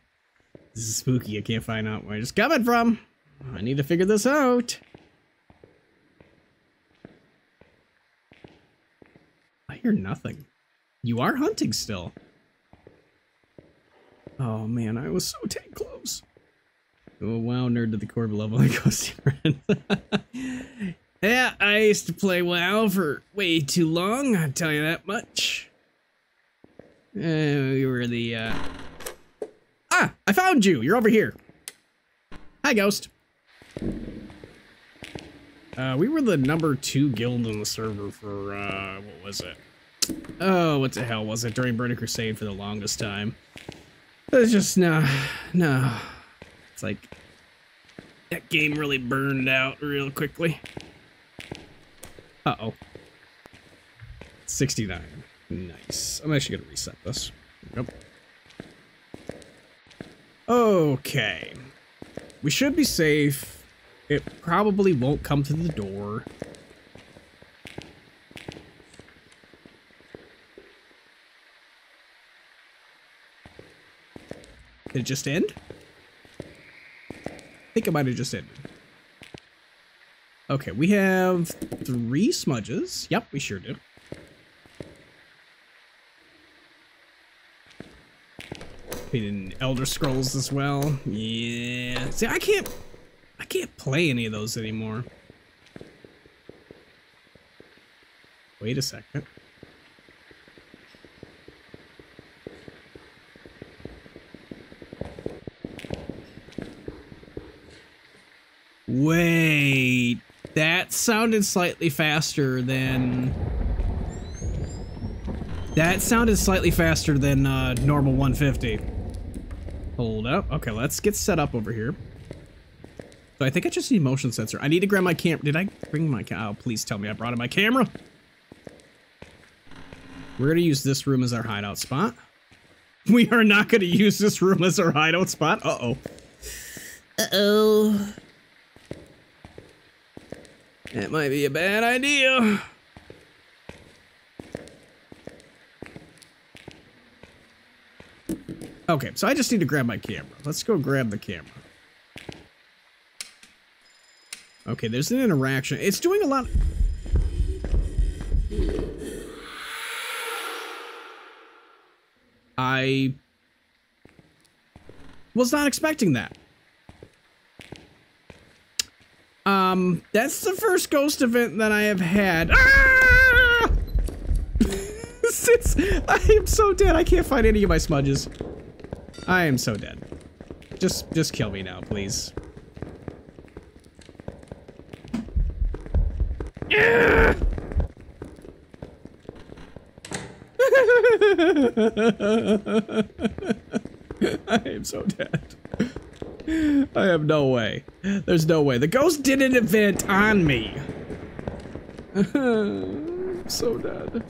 This is spooky. I can't find out where it's coming from. I need to figure this out. I hear nothing. You are hunting still. Oh man, I was so dang close. Oh wow, nerd to the core level and ghosty friend. yeah, I used to play WoW for way too long, I'll tell you that much. Uh, we were the, uh... Ah, I found you! You're over here. Hi, Ghost. Uh, we were the number two guild on the server for, uh, what was it? Oh, what the hell was it? During Burning Crusade for the longest time. It's just, no, no. It's like, that game really burned out real quickly. Uh-oh. 69. Nice. I'm actually gonna reset this. Yep. Okay. We should be safe. It probably won't come to the door. Did it just end? I think it might have just ended. Okay, we have three smudges. Yep, we sure do. In Elder Scrolls as well. Yeah. See, I can't, I can't play any of those anymore. Wait a second. Wait, that sounded slightly faster than... That sounded slightly faster than uh, normal 150. Hold up. Okay, let's get set up over here. So I think I just need motion sensor. I need to grab my camera. Did I bring my camera? Oh, please tell me I brought in my camera. We're going to use this room as our hideout spot. We are not going to use this room as our hideout spot. Uh-oh. Uh-oh. That might be a bad idea. Okay, so I just need to grab my camera. Let's go grab the camera. Okay, there's an interaction. It's doing a lot... I was not expecting that. Um, that's the first ghost event that I have had. Ah! Since I am so dead, I can't find any of my smudges. I am so dead. Just, just kill me now, please. I am so dead. I have no way. There's no way. The ghost did an event on me. so dead.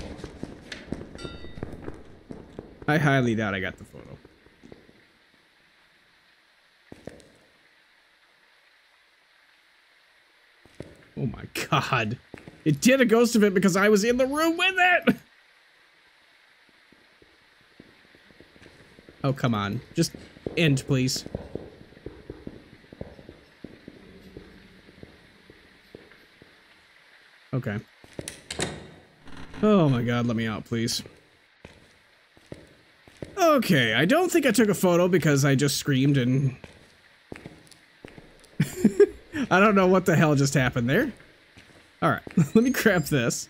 I highly doubt I got the photo. Oh my god. It did a ghost event because I was in the room with it! Oh, come on. Just end, please. Okay. Oh my god, let me out, please. Okay, I don't think I took a photo because I just screamed and... I don't know what the hell just happened there. Alright, let me grab this.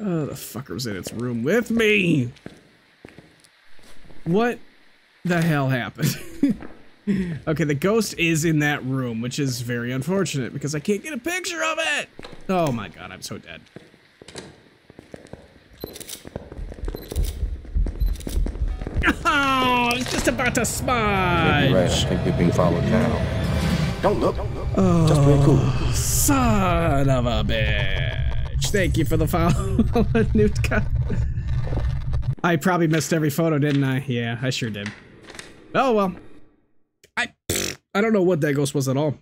Oh, the fucker's in its room with me! What the hell happened? okay, the ghost is in that room, which is very unfortunate because I can't get a picture of it! Oh my god, I'm so dead. Oh, I was just about to smudge! Right, I think we're being followed now. Don't look. Oh, just play cool. Son of a bitch. Thank you for the follow, Nutka. I probably missed every photo, didn't I? Yeah, I sure did. Oh, well. I I don't know what that ghost was at all.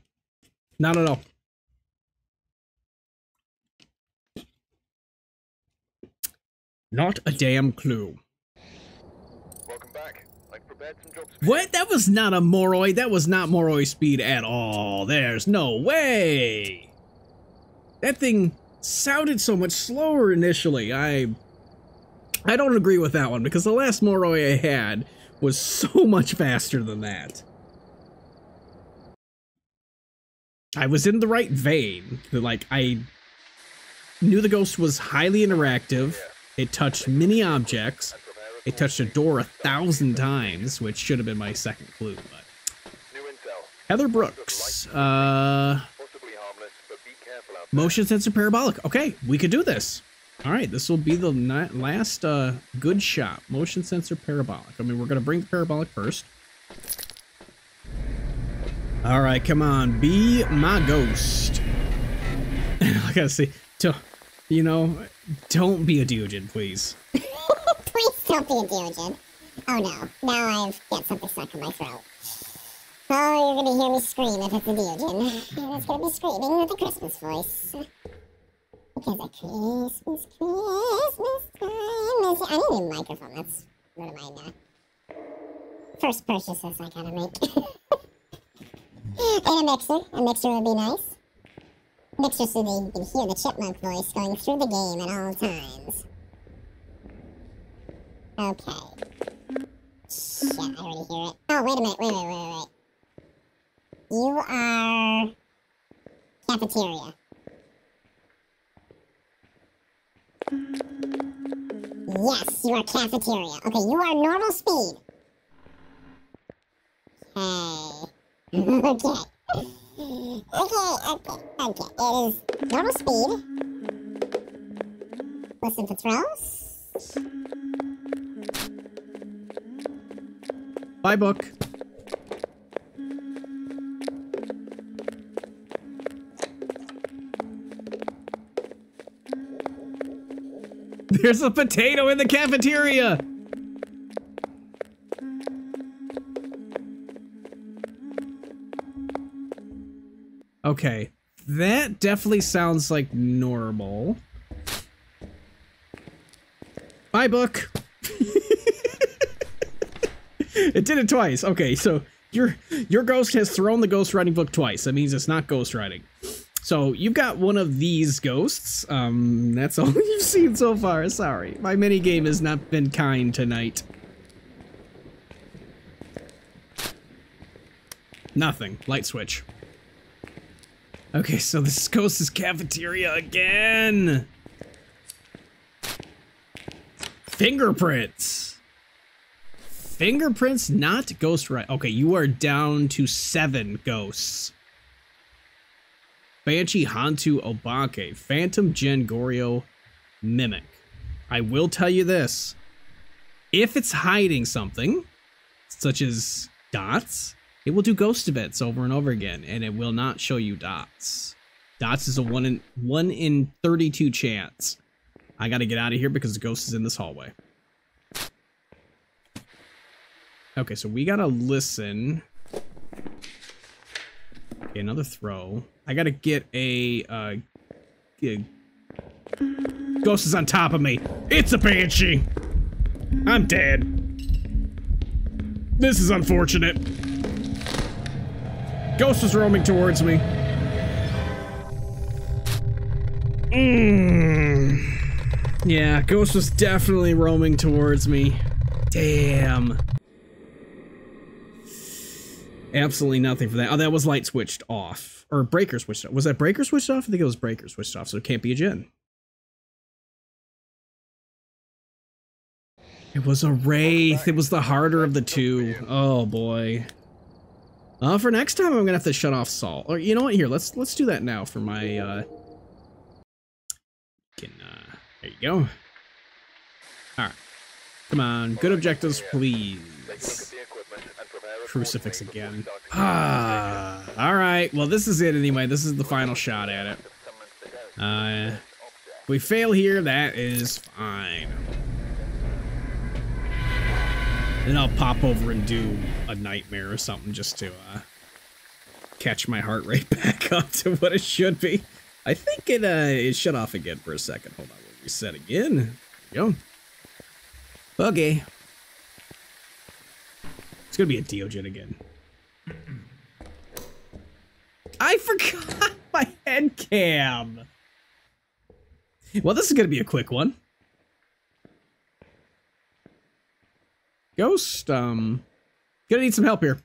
Not at all. Not a damn clue. Welcome back. I prepared some jobs What? That was not a Moroi. That was not Moroi speed at all. There's no way. That thing sounded so much slower initially. I I don't agree with that one because the last Moroi I had was so much faster than that. I was in the right vein. Like, I knew the ghost was highly interactive. It touched many objects. It touched a door a thousand times, which should have been my second clue. But Heather Brooks, uh, Possibly harmless, but be careful out motion sensor parabolic. Okay, we could do this. All right, this will be the last uh, good shot. Motion sensor parabolic. I mean, we're gonna bring the parabolic first. All right, come on, be my ghost. I gotta say, to, you know, don't be a Deogen, please. Please don't be a Deogen. Oh no, now I've got something stuck in my throat. Oh, you're gonna hear me scream if it's a Deogen. It's gonna be screaming with a Christmas voice. Because a Christmas, Christmas time is... I need a microphone, that's one of my uh, first purchases I gotta make. and a mixer. A mixer would be nice. Mixer so that you can hear the chipmunk voice going through the game at all times. Okay. Shit, I already hear it. Oh, wait a minute, wait, wait, wait, wait. You are... Cafeteria. Yes, you are cafeteria. Okay, you are normal speed. Okay. okay. Okay, okay, okay. It is normal speed. Listen for throws. Bye, book. There's a potato in the cafeteria! Okay, that definitely sounds like normal. Bye, book. it did it twice. Okay, so your your ghost has thrown the ghost writing book twice. That means it's not ghost writing. So you've got one of these ghosts. Um, that's all you've seen so far. Sorry, my mini game has not been kind tonight. Nothing. Light switch. Okay, so this ghost is cafeteria again. Fingerprints. Fingerprints, not ghost right. Okay, you are down to seven ghosts. Banshee, Hantu, Obake, Phantom, Jinn, Goryo, Mimic. I will tell you this. If it's hiding something, such as dots, it will do ghost events over and over again, and it will not show you dots. Dots is a one in one in 32 chance. I gotta get out of here because the ghost is in this hallway. Okay, so we gotta listen. Okay, another throw. I gotta get a, uh, a... Ghost is on top of me. It's a banshee. I'm dead. This is unfortunate. Ghost is roaming towards me. Mm. Yeah, Ghost was definitely roaming towards me. Damn. Absolutely nothing for that. Oh, that was light switched off. Or breaker switched off. Was that breaker switched off? I think it was breaker switched off, so it can't be a Jinn. It was a Wraith. It was the harder of the two. Oh boy. Uh, for next time, I'm gonna have to shut off Salt. Or you know what? Here, let's let's do that now for my. Uh, can uh, there you go. All right, come on, good objectives, please. Crucifix again. Ah, all right. Well, this is it anyway. This is the final shot at it. Uh, if we fail here, that is fine. Then I'll pop over and do a nightmare or something just to uh, catch my heart rate back up to what it should be. I think it uh, it shut off again for a second. Hold on, we'll reset again. There we go. Okay. It's gonna be a Deogen again. I forgot my head cam. Well, this is gonna be a quick one. Ghost, um, gonna need some help here.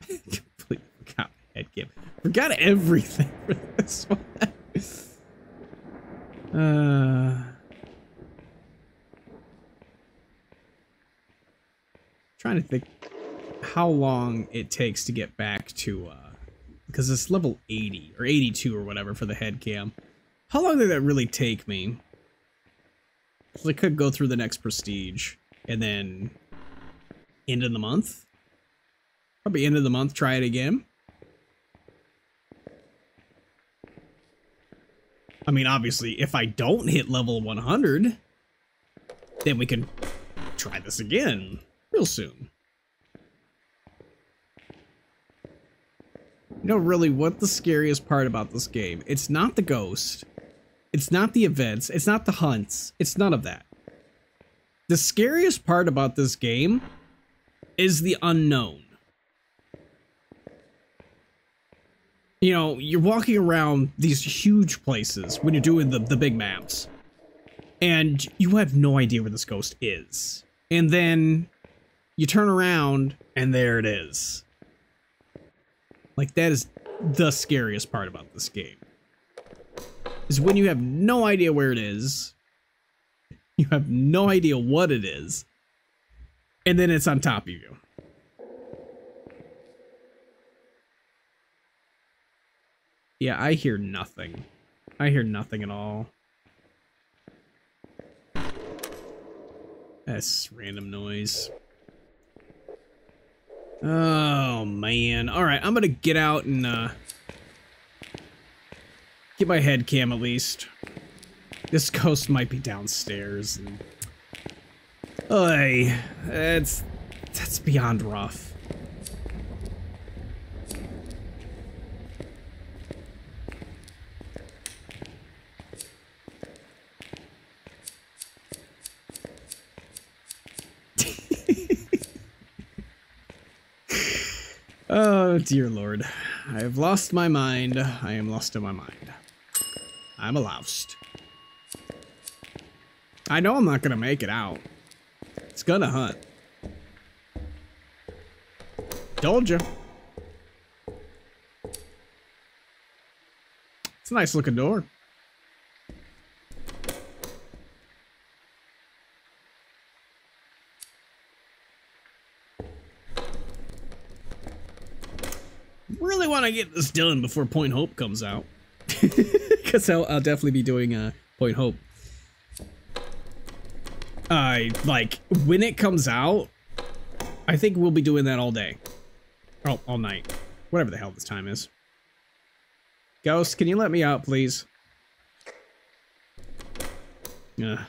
Completely forgot my head cam. Forgot everything for this one. uh. Trying to think how long it takes to get back to, uh, because it's level 80 or 82 or whatever for the head cam. How long did that really take me? So I could go through the next prestige and then end of the month. Probably end of the month, try it again. I mean, obviously, if I don't hit level 100, then we can try this again real soon. You know, really, what the scariest part about this game? It's not the ghost. It's not the events. It's not the hunts. It's none of that. The scariest part about this game is the unknown. You know, you're walking around these huge places when you're doing the, the big maps, and you have no idea where this ghost is. And then you turn around, and there it is. Like, that is the scariest part about this game. Is when you have no idea where it is, you have no idea what it is, and then it's on top of you. Yeah, I hear nothing. I hear nothing at all. That's random noise. Oh, man. Alright, I'm gonna get out and, uh... Get my head cam, at least. This ghost might be downstairs, and... Oy, that's... That's beyond rough. Oh, dear lord. I have lost my mind. I am lost in my mind. I'm a loust. I know I'm not gonna make it out. It's gonna hunt. Told you. It's a nice looking door. Really want to get this done before Point Hope comes out. Because I'll, I'll definitely be doing uh, Point Hope. I uh, like when it comes out. I think we'll be doing that all day. Oh, all night. Whatever the hell this time is. Ghost, can you let me out, please? Yeah.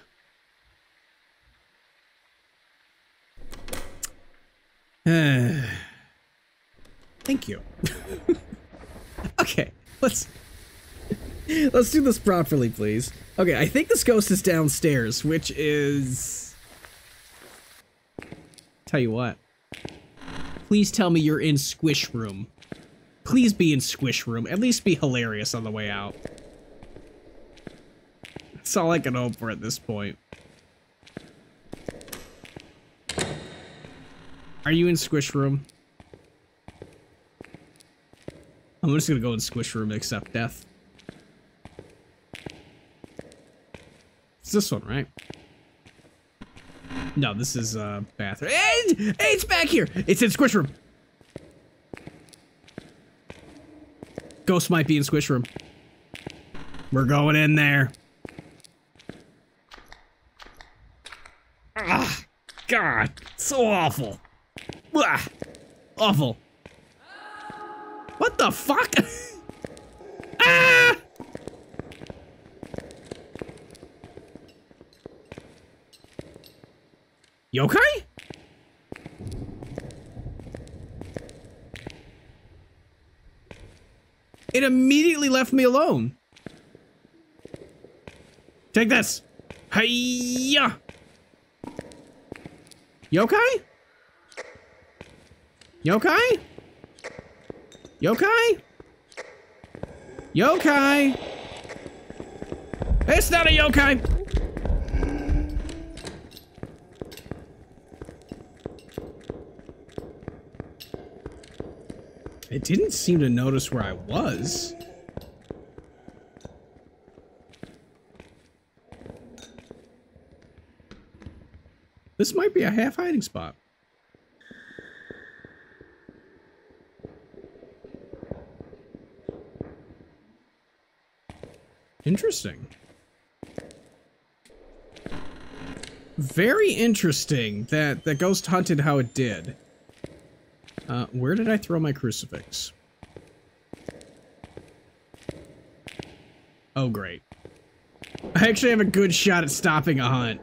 Thank you. okay, let's let's do this properly, please. Okay, I think this ghost is downstairs, which is Tell you what. Please tell me you're in Squish Room. Please be in Squish Room. At least be hilarious on the way out. That's all I can hope for at this point. Are you in Squish Room? I'm just gonna go in Squish Room accept death. It's this one, right? No, this is uh bathroom. Hey, hey, it's back here. It's in Squish Room. Ghost might be in Squish Room. We're going in there. Ah, God, so awful. Ah, awful. What the fuck? ah! You okay? It immediately left me alone. Take this. Hiya. You okay? You okay? Yokai? Yokai? It's not a yokai! It didn't seem to notice where I was. This might be a half hiding spot. Interesting. Very interesting that the ghost hunted how it did. Uh, where did I throw my crucifix? Oh, great. I actually have a good shot at stopping a hunt.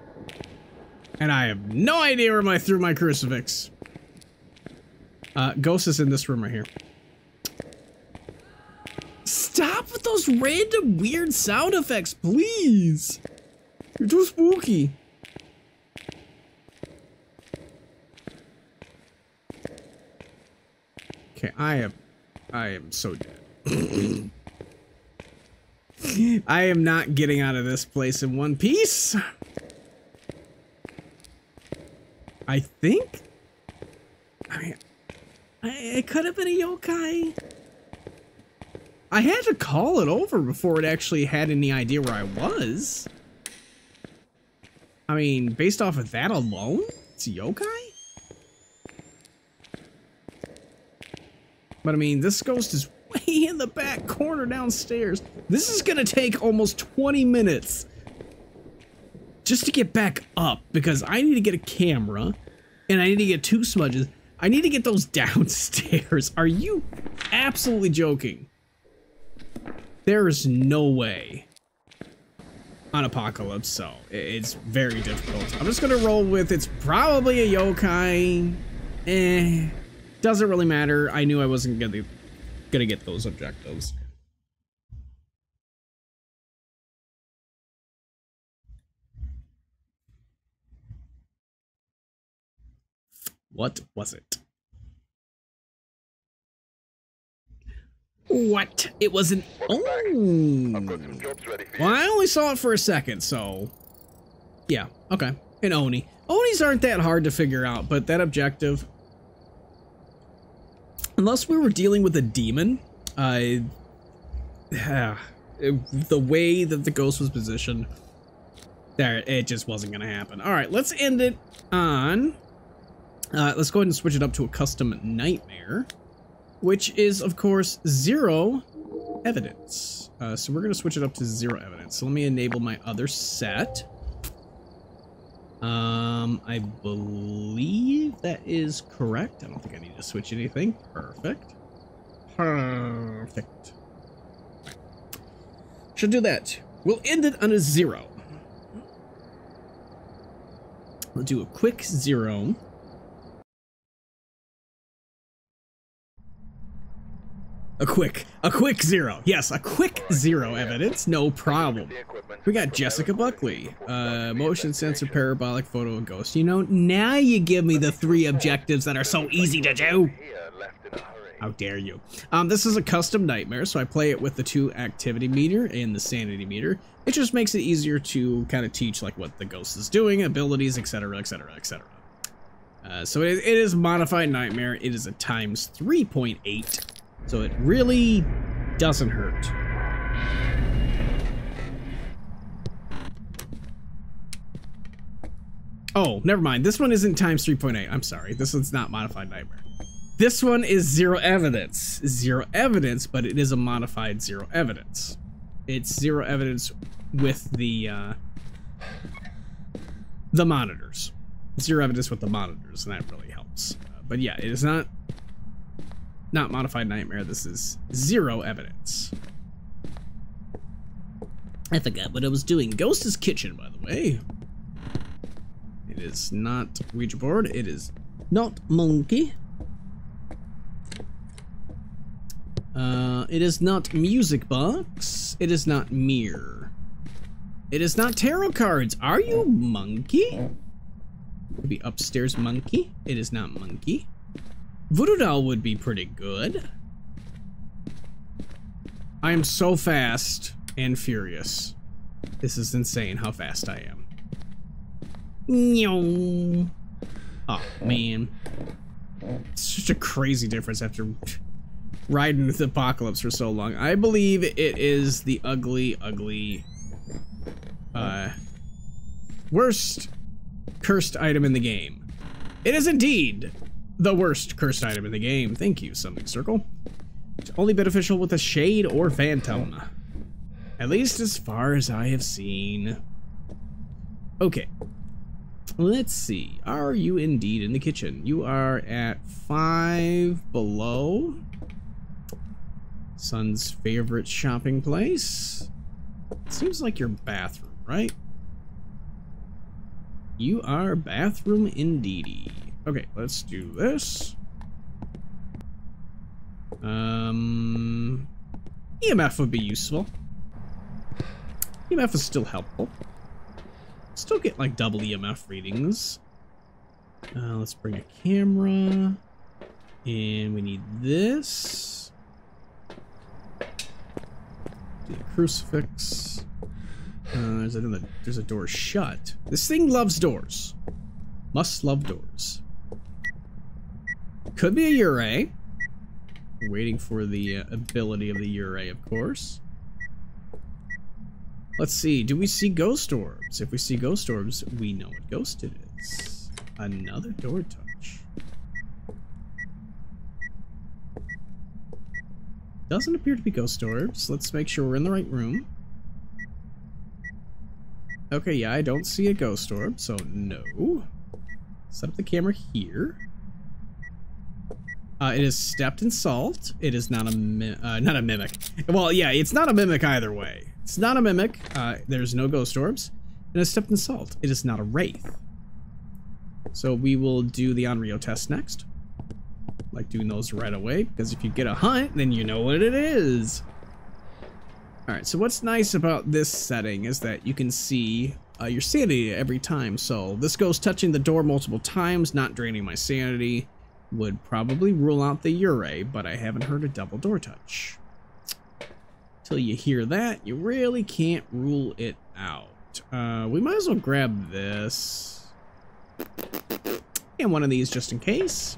And I have no idea where I threw my crucifix. Uh, Ghost is in this room right here. Those random weird sound effects, please. You're too spooky. Okay, I am, I am so dead. I am not getting out of this place in one piece. I think. I mean, I, it could have been a yokai. I had to call it over before it actually had any idea where I was. I mean, based off of that alone, it's yokai? But I mean, this ghost is way in the back corner downstairs. This is gonna take almost 20 minutes just to get back up because I need to get a camera and I need to get two smudges. I need to get those downstairs. Are you absolutely joking? There is no way on Apocalypse, so it's very difficult. I'm just gonna roll with it's probably a yokai. Eh, doesn't really matter. I knew I wasn't gonna gonna get those objectives. What was it? What? It was an. Oh. Well, I only saw it for a second, so. Yeah, okay. An Oni. Onis aren't that hard to figure out, but that objective. Unless we were dealing with a demon, I. Uh, the way that the ghost was positioned, there, it just wasn't gonna happen. All right, let's end it on. Uh, let's go ahead and switch it up to a custom nightmare which is, of course, zero evidence. Uh, so we're going to switch it up to zero evidence. So let me enable my other set. Um, I believe that is correct. I don't think I need to switch anything. Perfect. Perfect. Should do that. We'll end it on a zero. We'll do a quick zero. A quick, a quick zero. Yes, a quick zero evidence. No problem. We got Jessica Buckley, uh, motion sensor, parabolic photo, and ghost. You know, now you give me the three objectives that are so easy to do. How dare you? Um, this is a custom nightmare, so I play it with the two activity meter and the sanity meter. It just makes it easier to kind of teach like what the ghost is doing, abilities, etc., etc., etc. so it, it is modified nightmare. It is a times 3.8 so it really doesn't hurt. Oh, never mind. This one isn't times 3.8. I'm sorry. This one's not modified nightmare. This one is zero evidence. Zero evidence, but it is a modified zero evidence. It's zero evidence with the uh, the monitors. Zero evidence with the monitors, and that really helps. Uh, but yeah, it is not not modified nightmare. This is zero evidence. I forgot what I was doing. Ghost's Kitchen, by the way. It is not Ouija board. It is not monkey. Uh, it is not music box. It is not mirror. It is not tarot cards. Are you monkey? Maybe upstairs monkey. It is not monkey. Voodoo Doll would be pretty good. I am so fast and furious. This is insane how fast I am. Oh, man. It's such a crazy difference after riding with Apocalypse for so long. I believe it is the ugly, ugly, uh, worst cursed item in the game. It is indeed the worst cursed item in the game. Thank you, Summoning Circle. It's only beneficial with a Shade or Phantom. At least as far as I have seen. Okay. Let's see. Are you indeed in the kitchen? You are at five below. Son's favorite shopping place. Seems like your bathroom, right? You are bathroom indeedy. Okay, let's do this. Um, EMF would be useful. EMF is still helpful. Still get like double EMF readings. Uh, let's bring a camera. And we need this. Do the crucifix. Uh, there's another. There's a door shut. This thing loves doors. Must love doors. Could be a Ure. Waiting for the uh, ability of the Ure, of course. Let's see. Do we see ghost orbs? If we see ghost orbs, we know what ghost it is. Another door touch. Doesn't appear to be ghost orbs. Let's make sure we're in the right room. Okay, yeah, I don't see a ghost orb, so no. Set up the camera here. Uh, it is stepped in salt. It is not a uh, not a mimic. Well, yeah, it's not a mimic either way. It's not a mimic. Uh, there's no ghost orbs. And it's stepped in salt. It is not a wraith. So we will do the Onryo test next. Like doing those right away, because if you get a hunt, then you know what it is. Alright, so what's nice about this setting is that you can see uh, your sanity every time. So this goes touching the door multiple times, not draining my sanity. Would probably rule out the Ure, but I haven't heard a double door touch. Till you hear that, you really can't rule it out. Uh, we might as well grab this. And one of these just in case.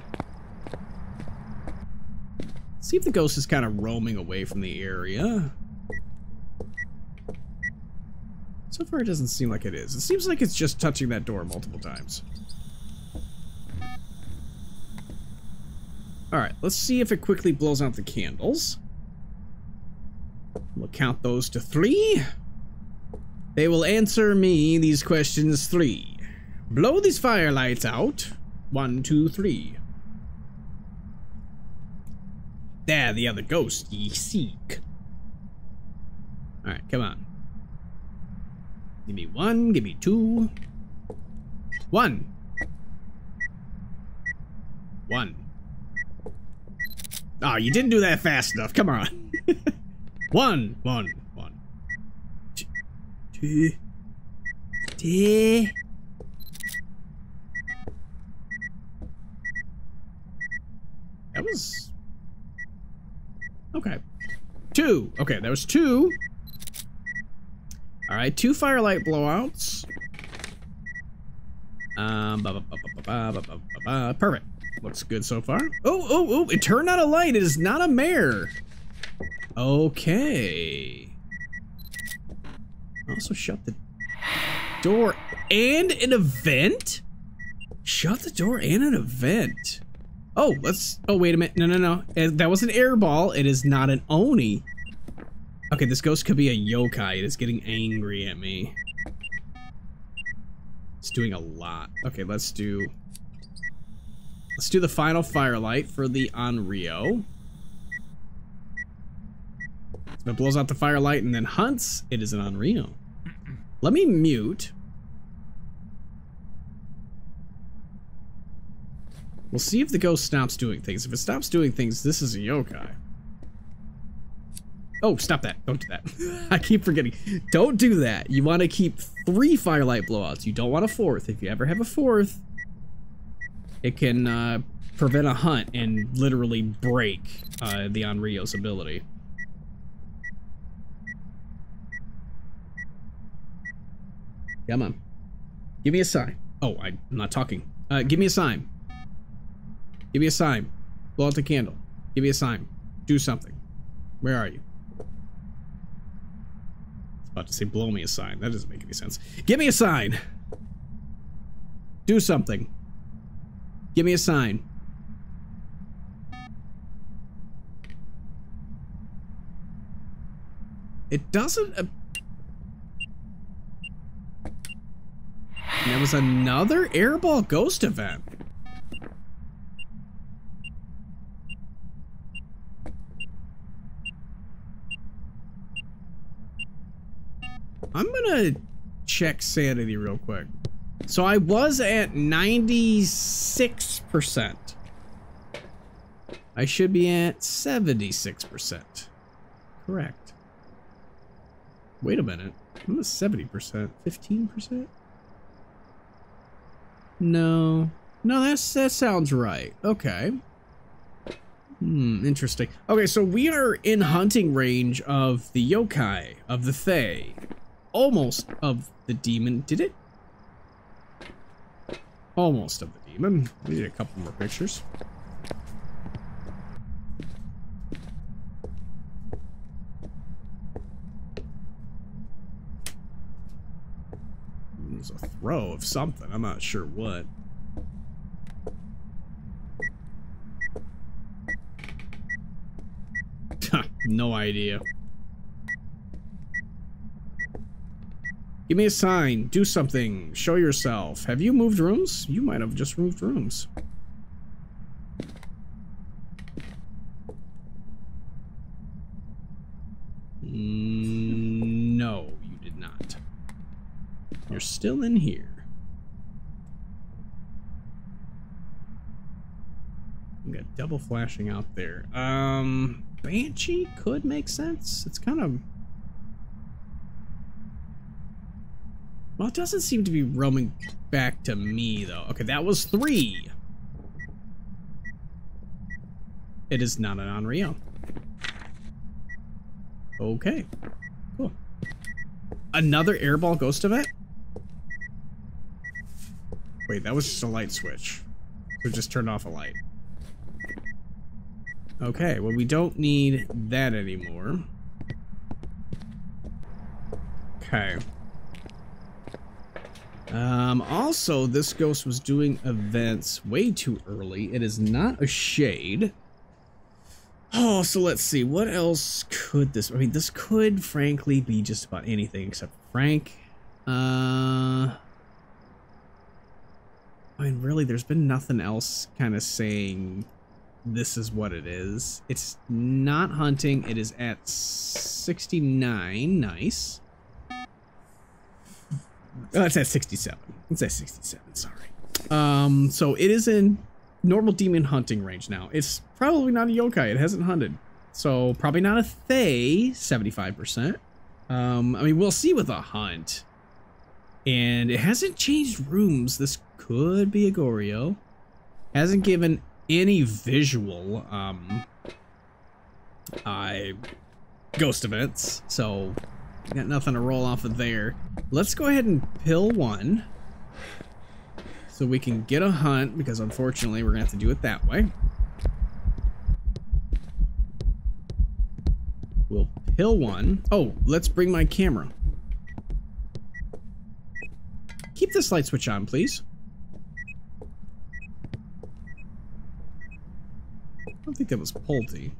See if the ghost is kind of roaming away from the area. So far, it doesn't seem like it is. It seems like it's just touching that door multiple times. Alright, let's see if it quickly blows out the candles. We'll count those to three. They will answer me these questions three. Blow these firelights out. One, two, three. There, the other ghost ye seek. Alright, come on. Give me one, give me two. One. One. Oh, you didn't do that fast enough. Come on. one, one, one. Two. Two. That was... Okay. Two. Okay, that was two. Alright, two firelight blowouts. Um, ba -ba -ba perfect. Looks good so far. Oh, oh, oh, it turned on a light. It is not a mare. Okay. Also shut the door and an event? Shut the door and an event. Oh, let's, oh, wait a minute. No, no, no. That was an air ball. It is not an Oni. Okay, this ghost could be a yokai. It is getting angry at me. It's doing a lot. Okay, let's do Let's do the final firelight for the Onryo. So it blows out the firelight and then hunts. It is an Onryo. Let me mute. We'll see if the ghost stops doing things. If it stops doing things, this is a yokai. Oh, stop that. Don't do that. I keep forgetting. Don't do that. You want to keep three firelight blowouts. You don't want a fourth. If you ever have a fourth, it can uh, prevent a hunt and literally break uh, the Onryo's ability. Come on. Give me a sign. Oh, I'm not talking. Uh, give me a sign. Give me a sign. Blow out the candle. Give me a sign. Do something. Where are you? about to say blow me a sign. That doesn't make any sense. Give me a sign. Do something. Give me a sign. It doesn't... Uh, never was another airball ghost event. I'm gonna check sanity real quick. So I was at 96%. I should be at 76%. Correct. Wait a minute. I'm at 70%. 15%? No. No, that's that sounds right. Okay. Hmm, interesting. Okay, so we are in hunting range of the yokai, of the Thaye, almost of the demon. Did it? Almost of the demon. We need a couple more pictures. There's a throw of something. I'm not sure what. no idea. Give me a sign. Do something. Show yourself. Have you moved rooms? You might have just moved rooms. Mm, no, you did not. You're still in here. You got double flashing out there. Um, Banshee could make sense. It's kind of Well, it doesn't seem to be roaming back to me, though. Okay, that was three. It is not an Onryo. Okay, cool. Another airball ghost event? Wait, that was just a light switch. So just turned off a light. Okay, well we don't need that anymore. Okay. Um, also, this ghost was doing events way too early. It is not a shade. Oh, so let's see. What else could this... I mean, this could, frankly, be just about anything except Frank. Uh... I mean, really, there's been nothing else kind of saying this is what it is. It's not hunting. It is at 69. Nice. Oh, it's at 67. It's at 67, sorry. Um, so it is in normal demon hunting range now. It's probably not a yokai. It hasn't hunted. So probably not a Thaye, 75%. Um, I mean, we'll see with a hunt. And it hasn't changed rooms. This could be a Goryo. Hasn't given any visual, um, uh, ghost events. So Got nothing to roll off of there. Let's go ahead and pill one. So we can get a hunt, because unfortunately we're going to have to do it that way. We'll pill one. Oh, let's bring my camera. Keep this light switch on, please. I don't think that was Pulte.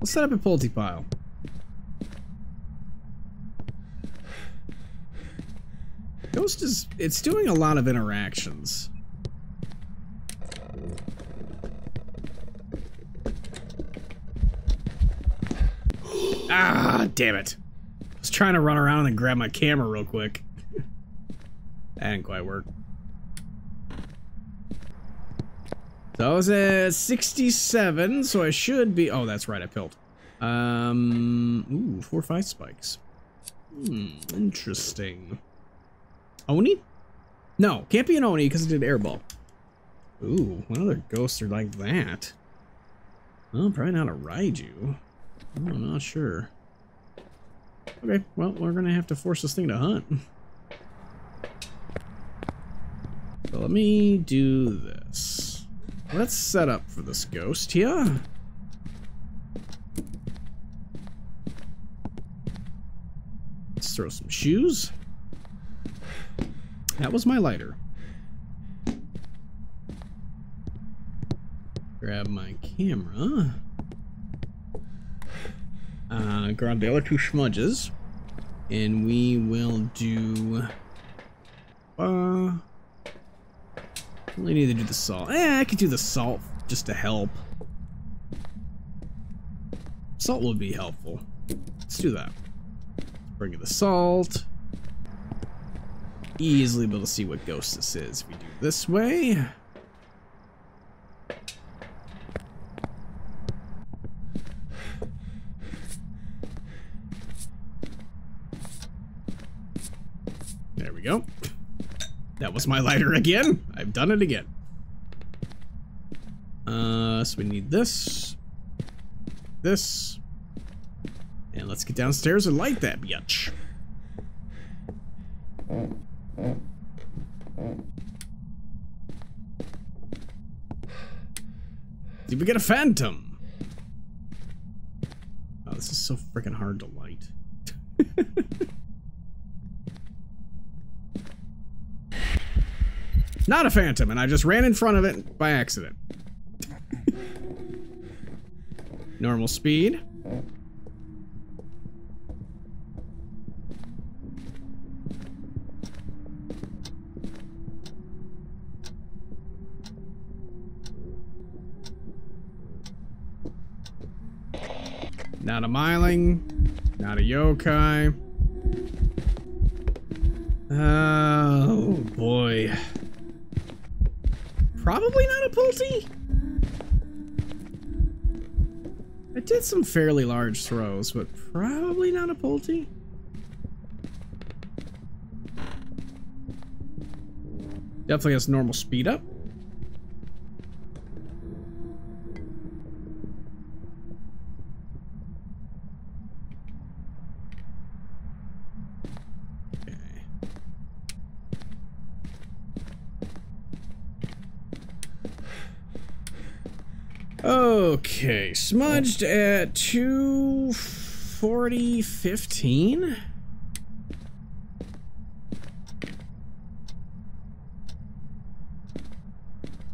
Let's set up a Pulte pile. Ghost is, it's doing a lot of interactions. ah, damn it. I was trying to run around and grab my camera real quick. that didn't quite work. So I was at 67, so I should be... Oh, that's right, I pilled. Um, ooh, four five spikes. Hmm, interesting. Oni? No, can't be an Oni because it did airball. Ooh, what other ghosts are like that? Well, probably not a Raiju. I'm not sure. Okay, well, we're gonna have to force this thing to hunt. So let me do this. Let's set up for this ghost here. Let's throw some shoes. That was my lighter. Grab my camera. Uh, grab the other two smudges. And we will do ba. Only need to do the salt. Eh, I could do the salt just to help. Salt would be helpful. Let's do that. Bring in the salt. Easily be able to see what ghost this is. If we do this way. There we go. That was my lighter again. I've done it again. Uh, so we need this. This. And let's get downstairs and light that bitch. Did we get a phantom? Oh, this is so freaking hard to light. Not a phantom, and I just ran in front of it by accident. Normal speed. Not a Myling. Not a yokai. Oh boy. Probably not a Pulte. I did some fairly large throws, but probably not a Pulte. Definitely has normal speed up. Okay, smudged oh. at 240.15.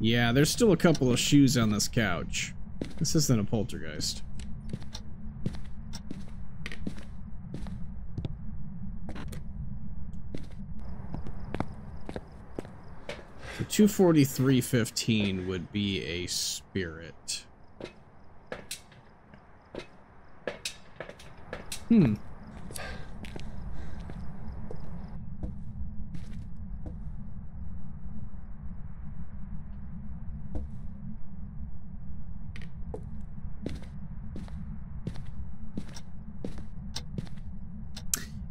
Yeah, there's still a couple of shoes on this couch. This isn't a poltergeist. 243.15 would be a spirit. Hmm.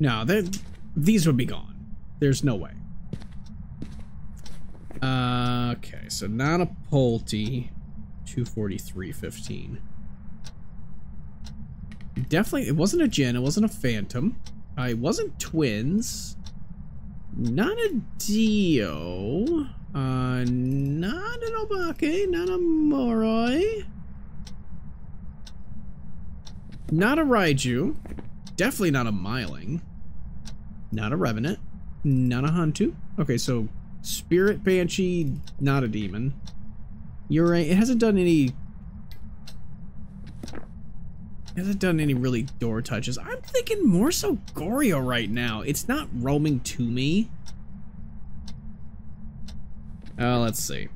No, these would be gone. There's no way. Uh, okay, so not a Pulte. 243.15. Definitely, it wasn't a Jinn, it wasn't a Phantom. Uh, it wasn't Twins. Not a Dio. Uh, not an Obake, not a Moroi. Not a Raiju. Definitely not a Myling. Not a Revenant. Not a Hantu. Okay, so Spirit Banshee, not a demon. You're right, it hasn't done any... It hasn't done any really door touches. I'm thinking more so Goryo right now. It's not roaming to me. Uh, let's see.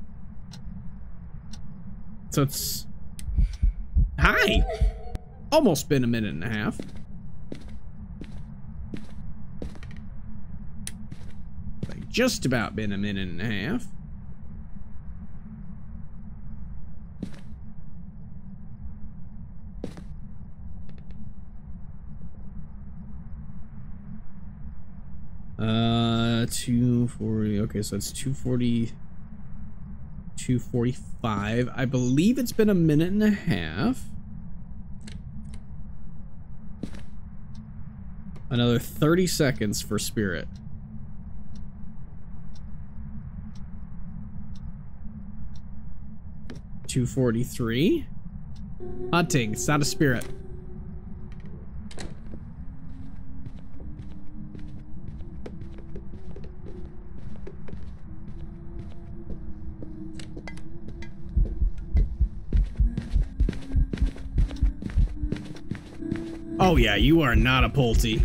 So it's... Hi! Almost been a minute and a half. Like just about been a minute and a half. Uh, 240. Okay, so it's 240. 245. I believe it's been a minute and a half. Another 30 seconds for Spirit. Two forty-three. Hunting. It's not a spirit. Oh yeah, you are not a Pulte.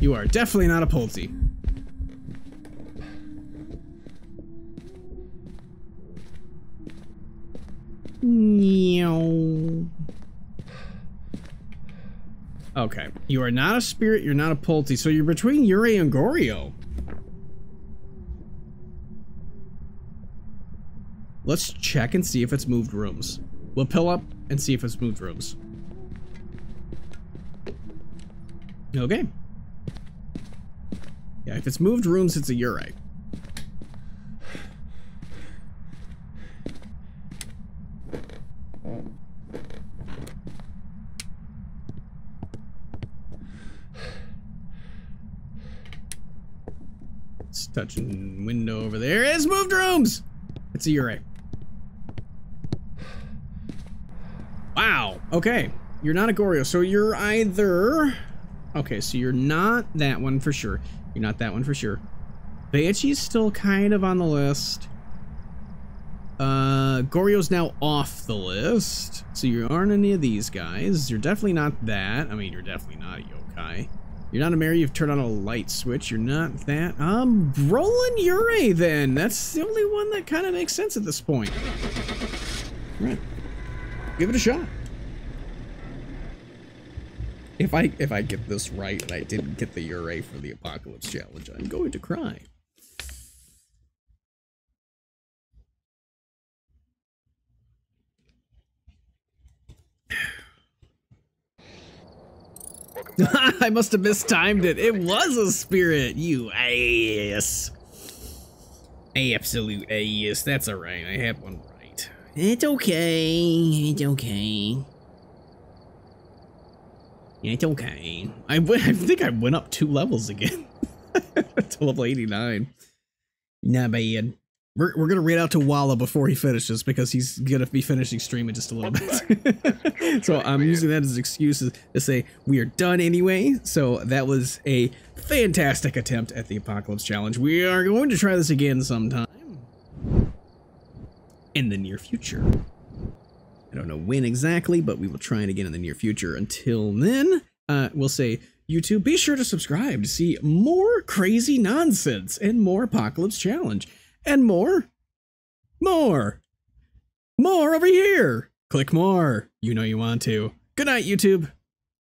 You are definitely not a Pulte. Okay. You are not a spirit, you're not a Pulte, so you're between Yurei and Goryo. Let's check and see if it's moved rooms. We'll pill up and see if it's moved rooms. Okay. Yeah, if it's moved rooms, it's a Yurei. It's touching window over there. It's moved rooms! It's a Yurei. Wow. Okay. You're not a Goryo, so you're either... Okay, so you're not that one for sure. You're not that one for sure. Banshee's still kind of on the list. Uh, Goryo's now off the list. So you aren't any of these guys. You're definitely not that. I mean, you're definitely not a yokai. You're not a Mare, you've turned on a light switch. You're not that. Um, Roland Yurei then. That's the only one that kind of makes sense at this point. Right. Give it a shot. If I if I get this right and I didn't get the Yurei for the Apocalypse Challenge, I'm going to cry. I must have mistimed it. It was a spirit, you ass. Absolute ass. That's alright. I had one right. It's okay. It's okay. It's okay. I think I went up two levels again. to level 89. Not bad. We're, we're gonna raid out to Walla before he finishes because he's gonna be finishing stream in just a little bit. so I'm using that as excuses to say we are done anyway. So that was a fantastic attempt at the Apocalypse Challenge. We are going to try this again sometime in the near future. I don't know when exactly, but we will try it again in the near future. Until then, uh, we'll say YouTube, be sure to subscribe to see more crazy nonsense and more Apocalypse Challenge and more, more, more over here. Click more. You know you want to. Good night, YouTube.